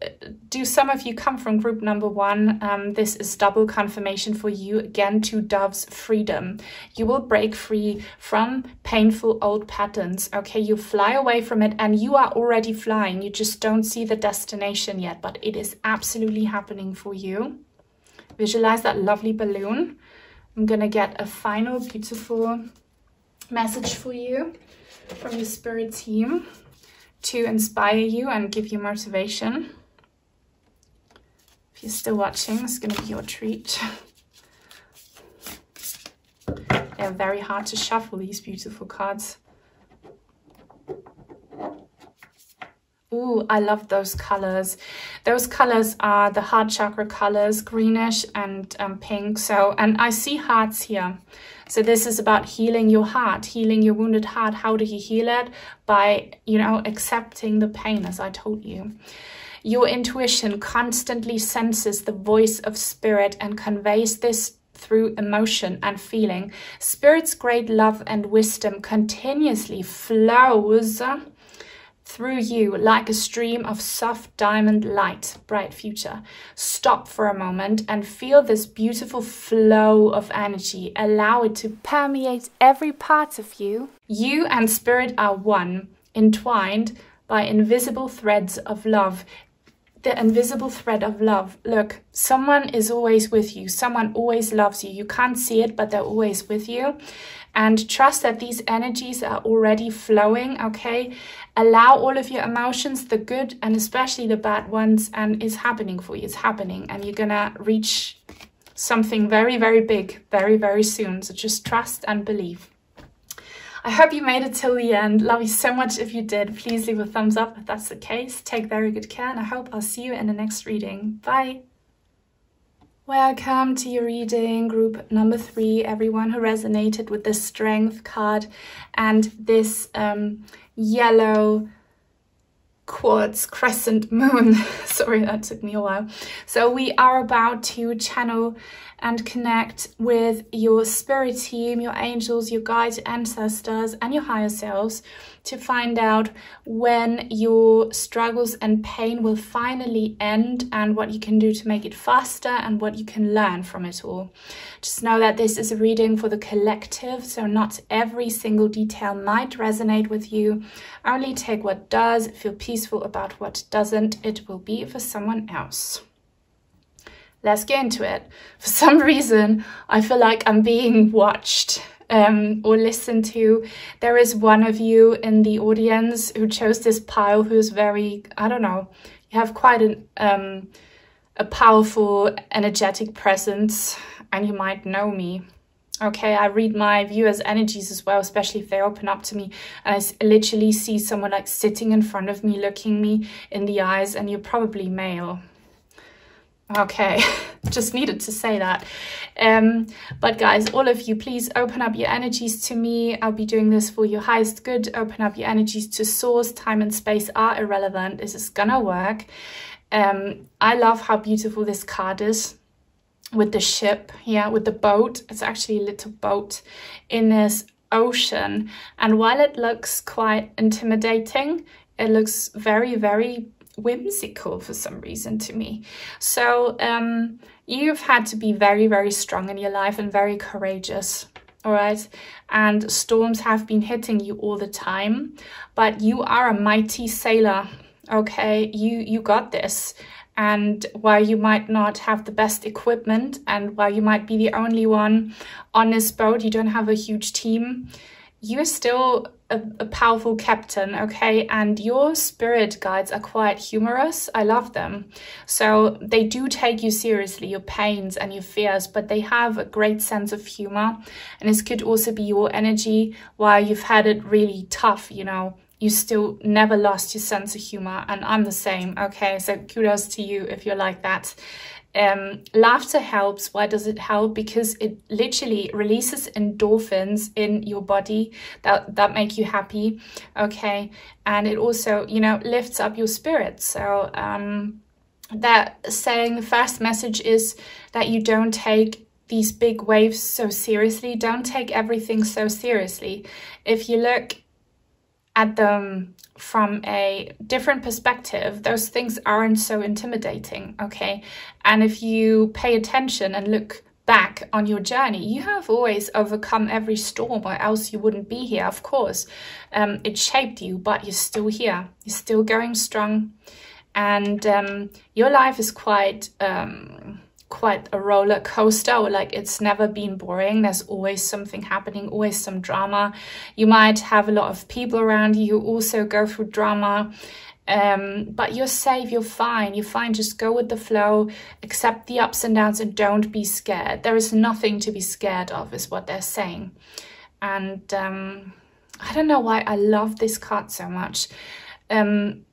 Do some of you come from group number one? Um, this is double confirmation for you. Again, two doves, freedom. You will break free from painful old patterns. Okay, you fly away from it and you are already flying. You just don't see the destination yet, but it is absolutely happening for you. Visualize that lovely balloon. I'm going to get a final beautiful message for you from the spirit team to inspire you and give you motivation. If you're still watching, it's going to be your treat. They're very hard to shuffle, these beautiful cards. Ooh, I love those colors. Those colors are the heart chakra colors, greenish and um, pink. So, and I see hearts here. So this is about healing your heart, healing your wounded heart. How do you heal it? By, you know, accepting the pain, as I told you. Your intuition constantly senses the voice of spirit and conveys this through emotion and feeling. Spirit's great love and wisdom continuously flows through you like a stream of soft diamond light, bright future. Stop for a moment and feel this beautiful flow of energy. Allow it to permeate every part of you. You and spirit are one, entwined by invisible threads of love the invisible thread of love. Look, someone is always with you. Someone always loves you. You can't see it, but they're always with you. And trust that these energies are already flowing, okay? Allow all of your emotions, the good and especially the bad ones, and it's happening for you. It's happening, and you're gonna reach something very, very big very, very soon. So just trust and believe. I hope you made it till the end. Love you so much if you did. Please leave a thumbs up if that's the case. Take very good care and I hope I'll see you in the next reading. Bye! Welcome to your reading group number three, everyone who resonated with the strength card and this um, yellow quartz crescent moon. Sorry, that took me a while. So we are about to channel and connect with your spirit team, your angels, your guides, ancestors, and your higher selves to find out when your struggles and pain will finally end and what you can do to make it faster and what you can learn from it all. Just know that this is a reading for the collective, so not every single detail might resonate with you. Only take what does, feel peaceful about what doesn't. It will be for someone else let's get into it. For some reason, I feel like I'm being watched um, or listened to. There is one of you in the audience who chose this pile who's very, I don't know, you have quite an, um, a powerful, energetic presence, and you might know me. Okay, I read my viewers' energies as well, especially if they open up to me. And I literally see someone like sitting in front of me, looking me in the eyes, and you're probably male. Okay, just needed to say that. Um, but guys, all of you, please open up your energies to me. I'll be doing this for your highest good. Open up your energies to source. Time and space are irrelevant. This is gonna work. Um, I love how beautiful this card is with the ship, yeah, with the boat. It's actually a little boat in this ocean. And while it looks quite intimidating, it looks very, very whimsical for some reason to me. So um, you've had to be very, very strong in your life and very courageous. All right. And storms have been hitting you all the time, but you are a mighty sailor. Okay. You, you got this. And while you might not have the best equipment and while you might be the only one on this boat, you don't have a huge team, you're still a, a, powerful captain, okay? And your spirit guides are quite humorous. I love them. So they do take you seriously, your pains and your fears, but they have a great sense of humor. And this could also be your energy while you've had it really tough, you know. You still never lost your sense of humor, and I'm the same, okay? So kudos to you if you're like that. Um, laughter helps. Why does it help? Because it literally releases endorphins in your body that, that make you happy. Okay. And it also, you know, lifts up your spirits. So, um, that saying the first message is that you don't take these big waves so seriously. Don't take everything so seriously. If you look at them from a different perspective, those things aren't so intimidating, okay? And if you pay attention and look back on your journey, you have always overcome every storm, or else you wouldn't be here, of course. Um, it shaped you, but you're still here. You're still going strong. And um, your life is quite um, quite a roller coaster like it's never been boring. There's always something happening always some drama. You might have a lot of people around you who also go through drama um, but you're safe you're fine. You're fine just go with the flow accept the ups and downs and don't be scared. There is nothing to be scared of is what they're saying. And um, i don't know why i love this card so much. Um,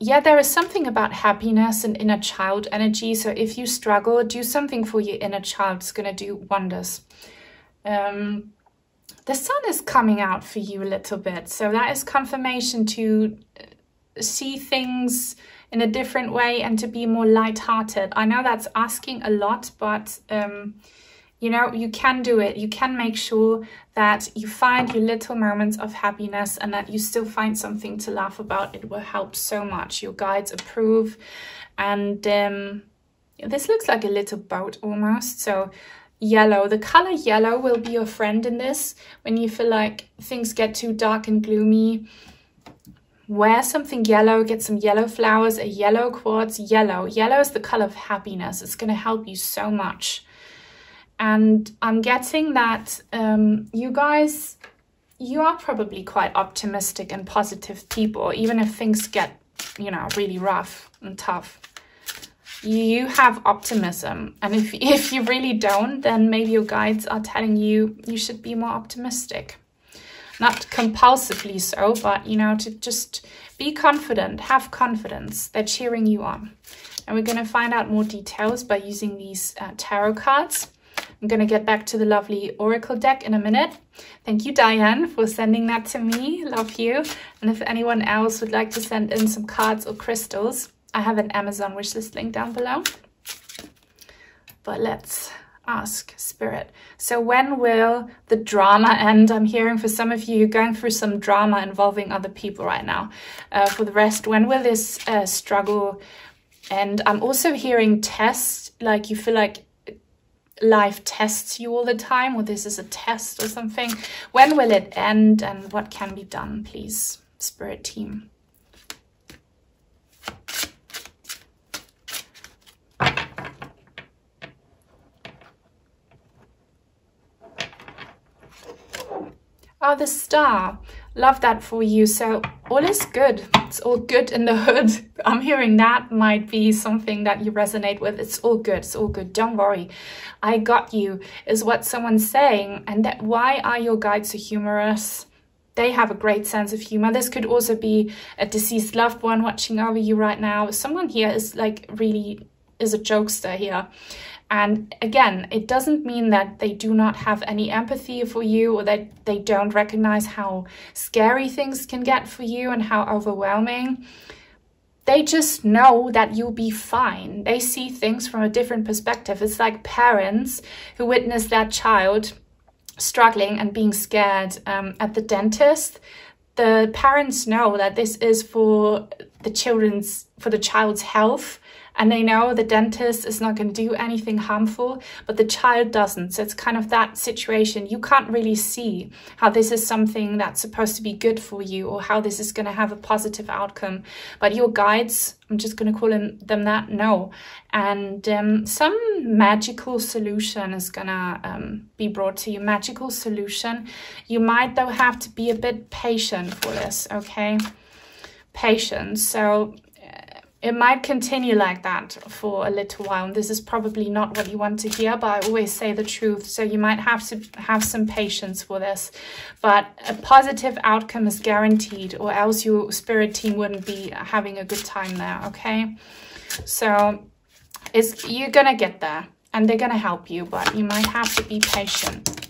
yeah, there is something about happiness and inner child energy. So if you struggle, do something for your inner child. It's going to do wonders. Um, the sun is coming out for you a little bit. So that is confirmation to uh, see things in a different way and to be more light-hearted. I know that's asking a lot, but um, you know, you can do it. You can make sure that you find your little moments of happiness and that you still find something to laugh about. It will help so much. Your guides approve. And um, this looks like a little boat almost. So yellow, the color yellow will be your friend in this. When you feel like things get too dark and gloomy, wear something yellow, get some yellow flowers, a yellow quartz, yellow. Yellow is the color of happiness. It's going to help you so much. And I'm getting that um, you guys, you are probably quite optimistic and positive people, even if things get, you know, really rough and tough. You have optimism. And if, if you really don't, then maybe your guides are telling you you should be more optimistic. Not compulsively so, but, you know, to just be confident, have confidence. They're cheering you on. And we're going to find out more details by using these uh, tarot cards. I'm going to get back to the lovely Oracle deck in a minute. Thank you, Diane, for sending that to me. Love you. And if anyone else would like to send in some cards or crystals, I have an Amazon wishlist link down below. But let's ask Spirit. So when will the drama end? I'm hearing for some of you going through some drama involving other people right now. Uh, for the rest, when will this uh, struggle end? I'm also hearing test, like you feel like life tests you all the time or this is a test or something. When will it end and what can be done, please, spirit team? Oh, the star. Love that for you. So all is good. It's all good in the hood. I'm hearing that might be something that you resonate with. It's all good. It's all good. Don't worry. I got you is what someone's saying. And that why are your guides so humorous? They have a great sense of humor. This could also be a deceased loved one watching over you right now. Someone here is like really is a jokester here. And again, it doesn't mean that they do not have any empathy for you or that they don't recognize how scary things can get for you and how overwhelming. They just know that you'll be fine. They see things from a different perspective. It's like parents who witness their child struggling and being scared um, at the dentist. The parents know that this is for the children's, for the child's health and they know the dentist is not going to do anything harmful, but the child doesn't. So it's kind of that situation. You can't really see how this is something that's supposed to be good for you or how this is going to have a positive outcome. But your guides, I'm just going to call them, that, no. And um, some magical solution is going to um, be brought to you. Magical solution. You might, though, have to be a bit patient for this, okay? Patience. So it might continue like that for a little while. And this is probably not what you want to hear, but I always say the truth. So you might have to have some patience for this. But a positive outcome is guaranteed, or else your spirit team wouldn't be having a good time there, okay? So it's you're gonna get there and they're gonna help you, but you might have to be patient.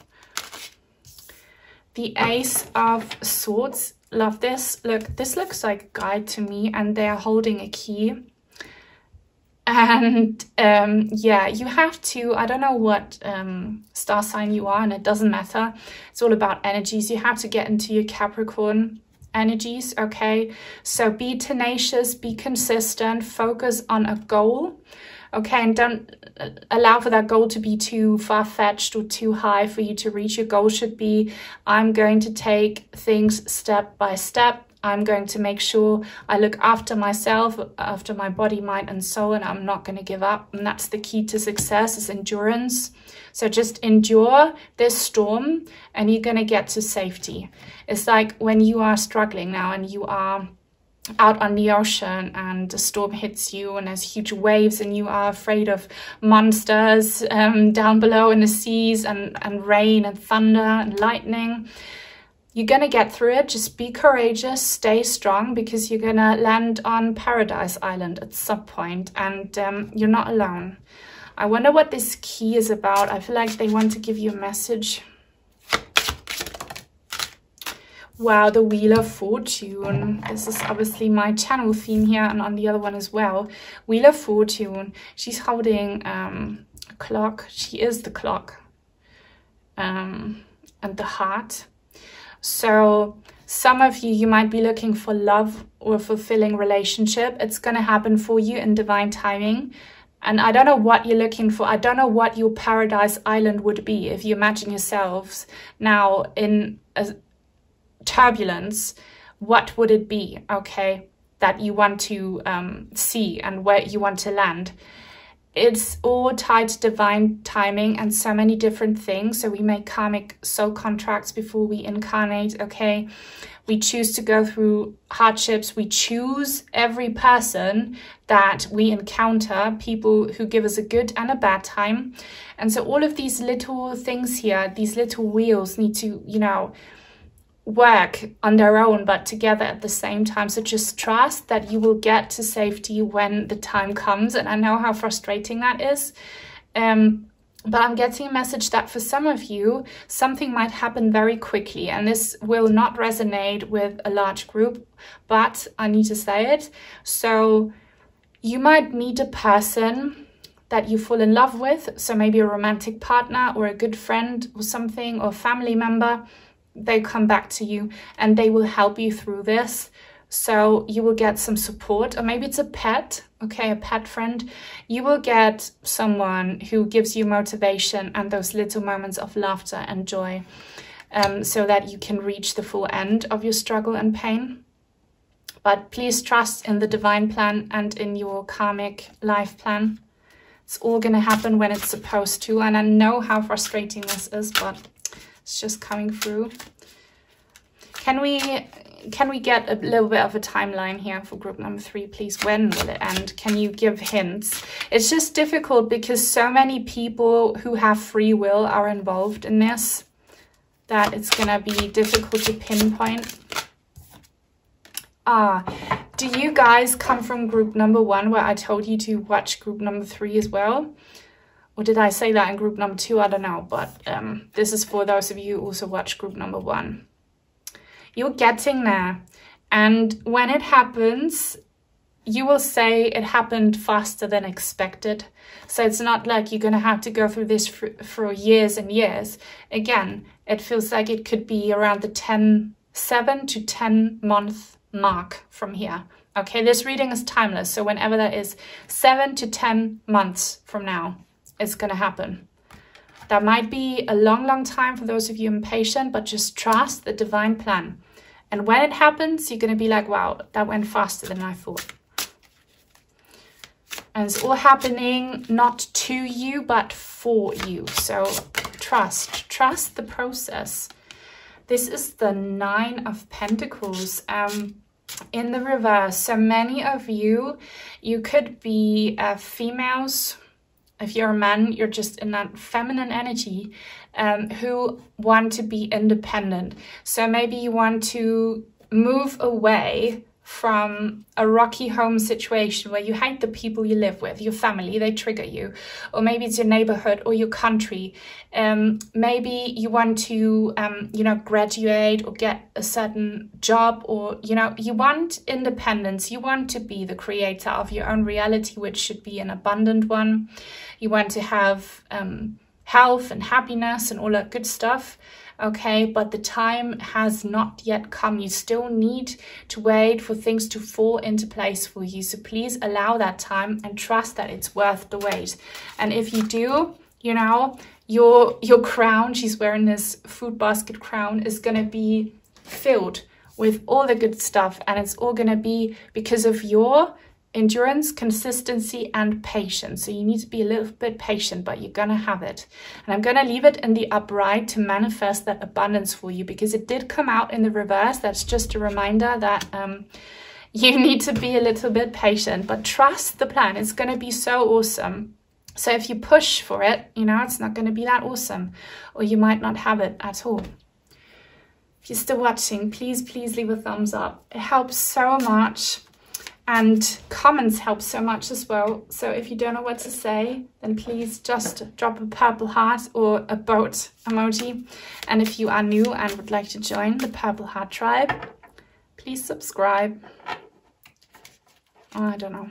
The Ace of Swords love this. Look, this looks like a guide to me and they're holding a key. And um, yeah, you have to, I don't know what um, star sign you are and it doesn't matter. It's all about energies. You have to get into your Capricorn energies, okay? So be tenacious, be consistent, focus on a goal okay and don't uh, allow for that goal to be too far-fetched or too high for you to reach. Your goal should be i'm going to take things step by step. I'm going to make sure i look after myself after my body mind and soul and i'm not going to give up. And that's the key to success is endurance. So just endure this storm and you're going to get to safety. It's like when you are struggling now and you are out on the ocean and a storm hits you and there's huge waves and you are afraid of monsters um, down below in the seas and, and rain and thunder and lightning, you're going to get through it. Just be courageous, stay strong because you're going to land on Paradise Island at some point and um, you're not alone. I wonder what this key is about. I feel like they want to give you a message. Wow, the Wheel of Fortune. This is obviously my channel theme here and on the other one as well. Wheel of Fortune. She's holding um, a clock. She is the clock. Um, and the heart. So some of you, you might be looking for love or fulfilling relationship. It's going to happen for you in divine timing. And I don't know what you're looking for. I don't know what your paradise island would be if you imagine yourselves now in a turbulence. What would it be, okay, that you want to um, see and where you want to land? it's all tied to divine timing and so many different things. So we make karmic soul contracts before we incarnate, okay? We choose to go through hardships. We choose every person that we encounter, people who give us a good and a bad time. And so all of these little things here, these little wheels need to, you know, work on their own but together at the same time. So just trust that you will get to safety when the time comes. And i know how frustrating that is. Um, but i'm getting a message that for some of you something might happen very quickly. And this will not resonate with a large group but i need to say it. So you might meet a person that you fall in love with. So maybe a romantic partner or a good friend or something or family member they come back to you and they will help you through this. So you will get some support, or maybe it's a pet, okay, a pet friend. You will get someone who gives you motivation and those little moments of laughter and joy um, so that you can reach the full end of your struggle and pain. But please trust in the divine plan and in your karmic life plan. It's all going to happen when it's supposed to. And I know how frustrating this is, but it's just coming through. Can we can we get a little bit of a timeline here for group number three, please? When will it end? Can you give hints? It's just difficult because so many people who have free will are involved in this that it's going to be difficult to pinpoint. Ah, do you guys come from group number one where I told you to watch group number three as well? Or did I say that in group number two? I don't know, but um, this is for those of you who also watch group number one. You're getting there. And when it happens, you will say it happened faster than expected. So it's not like you're going to have to go through this for, for years and years. Again, it feels like it could be around the 10, 7 to 10 month mark from here. Okay, this reading is timeless. So whenever that is 7 to 10 months from now it's going to happen. That might be a long, long time for those of you impatient, but just trust the divine plan. And when it happens, you're going to be like, wow, that went faster than I thought. And it's all happening not to you, but for you. So trust, trust the process. This is the Nine of Pentacles. Um, in the reverse. So many of you, you could be uh, females if you're a man, you're just in that feminine energy um, who want to be independent. So maybe you want to move away from a rocky home situation where you hate the people you live with, your family, they trigger you, or maybe it's your neighborhood or your country. Um, maybe you want to, um, you know, graduate or get a certain job, or you know, you want independence. You want to be the creator of your own reality, which should be an abundant one. You want to have um, health and happiness and all that good stuff okay but the time has not yet come. You still need to wait for things to fall into place for you. So please allow that time and trust that it's worth the wait. And if you do you know your your crown she's wearing this food basket crown is going to be filled with all the good stuff. And it's all going to be because of your endurance, consistency, and patience. So you need to be a little bit patient, but you're going to have it. And I'm going to leave it in the upright to manifest that abundance for you because it did come out in the reverse. That's just a reminder that um, you need to be a little bit patient, but trust the plan. It's going to be so awesome. So if you push for it, you know, it's not going to be that awesome or you might not have it at all. If you're still watching, please, please leave a thumbs up. It helps so much and comments help so much as well. So if you don't know what to say, then please just drop a purple heart or a boat emoji. And if you are new and would like to join the Purple Heart Tribe, please subscribe. I don't know.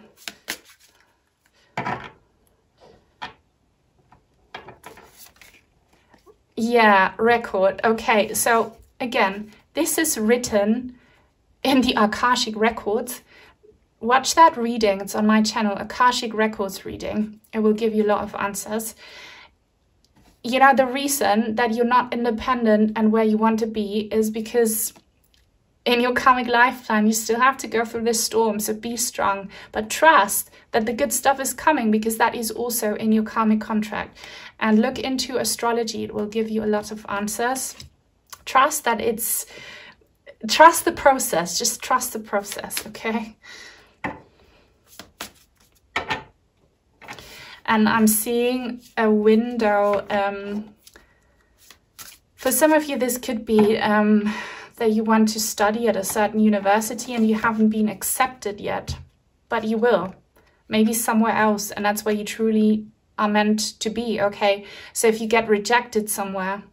Yeah, record. Okay, so again, this is written in the Akashic records watch that reading. It's on my channel, Akashic Records reading. It will give you a lot of answers. You know, the reason that you're not independent and where you want to be is because in your karmic lifetime, you still have to go through this storm. So be strong, but trust that the good stuff is coming because that is also in your karmic contract. And look into astrology. It will give you a lot of answers. Trust that it's, trust the process. Just trust the process, okay? And I'm seeing a window. Um, for some of you, this could be um, that you want to study at a certain university and you haven't been accepted yet, but you will. Maybe somewhere else, and that's where you truly are meant to be, okay? So if you get rejected somewhere,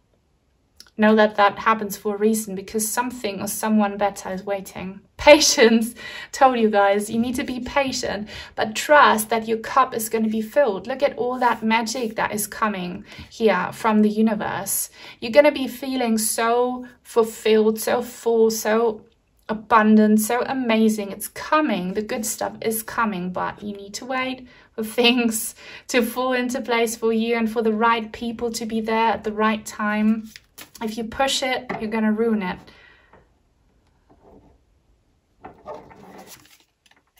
know that that happens for a reason because something or someone better is waiting. Patience, told you guys, you need to be patient, but trust that your cup is going to be filled. Look at all that magic that is coming here from the universe. You're going to be feeling so fulfilled, so full, so abundant, so amazing. It's coming. The good stuff is coming, but you need to wait for things to fall into place for you and for the right people to be there at the right time. If you push it, you're going to ruin it.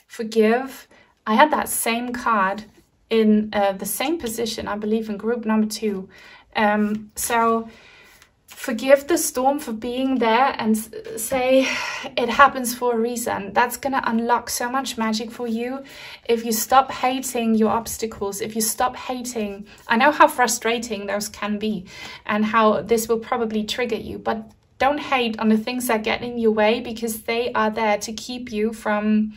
Forgive. I had that same card in uh, the same position, I believe, in group number two. Um, so forgive the storm for being there and say it happens for a reason. That's going to unlock so much magic for you. If you stop hating your obstacles, if you stop hating, I know how frustrating those can be and how this will probably trigger you, but don't hate on the things that get in your way because they are there to keep you from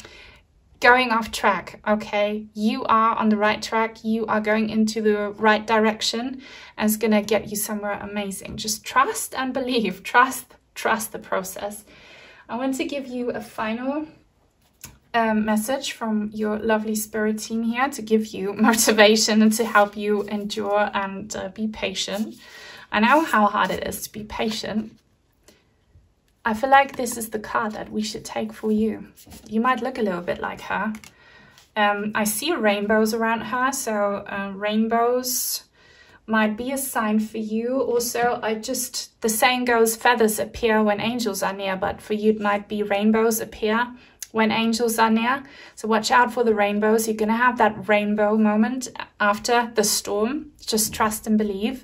going off track, okay? You are on the right track. You are going into the right direction and it's going to get you somewhere amazing. Just trust and believe. Trust, trust the process. I want to give you a final um, message from your lovely spirit team here to give you motivation and to help you endure and uh, be patient. I know how hard it is to be patient, I feel like this is the card that we should take for you. You might look a little bit like her. Um, I see rainbows around her, so uh, rainbows might be a sign for you. Also, I just, the saying goes, feathers appear when angels are near, but for you it might be rainbows appear when angels are near. So watch out for the rainbows. You're going to have that rainbow moment after the storm. Just trust and believe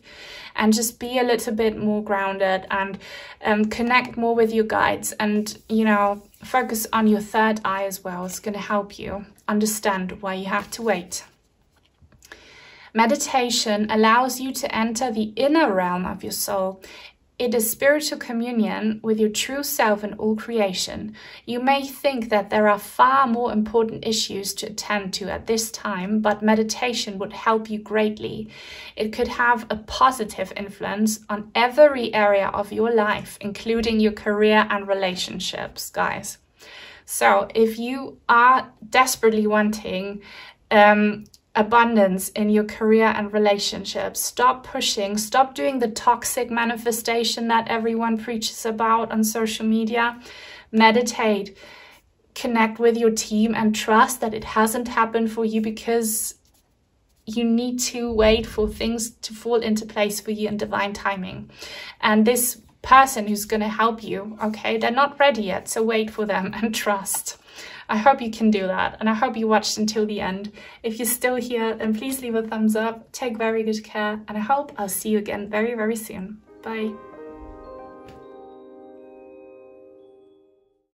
and just be a little bit more grounded and um, connect more with your guides and, you know, focus on your third eye as well. It's going to help you understand why you have to wait. Meditation allows you to enter the inner realm of your soul. It is spiritual communion with your true self and all creation. You may think that there are far more important issues to attend to at this time, but meditation would help you greatly. It could have a positive influence on every area of your life, including your career and relationships, guys. So if you are desperately wanting um, abundance in your career and relationships. Stop pushing, stop doing the toxic manifestation that everyone preaches about on social media. Meditate, connect with your team, and trust that it hasn't happened for you because you need to wait for things to fall into place for you in divine timing. And this person who's going to help you, okay, they're not ready yet, so wait for them and trust. I hope you can do that and I hope you watched until the end. If you're still here, then please leave a thumbs up, take very good care, and I hope I'll see you again very, very soon. Bye.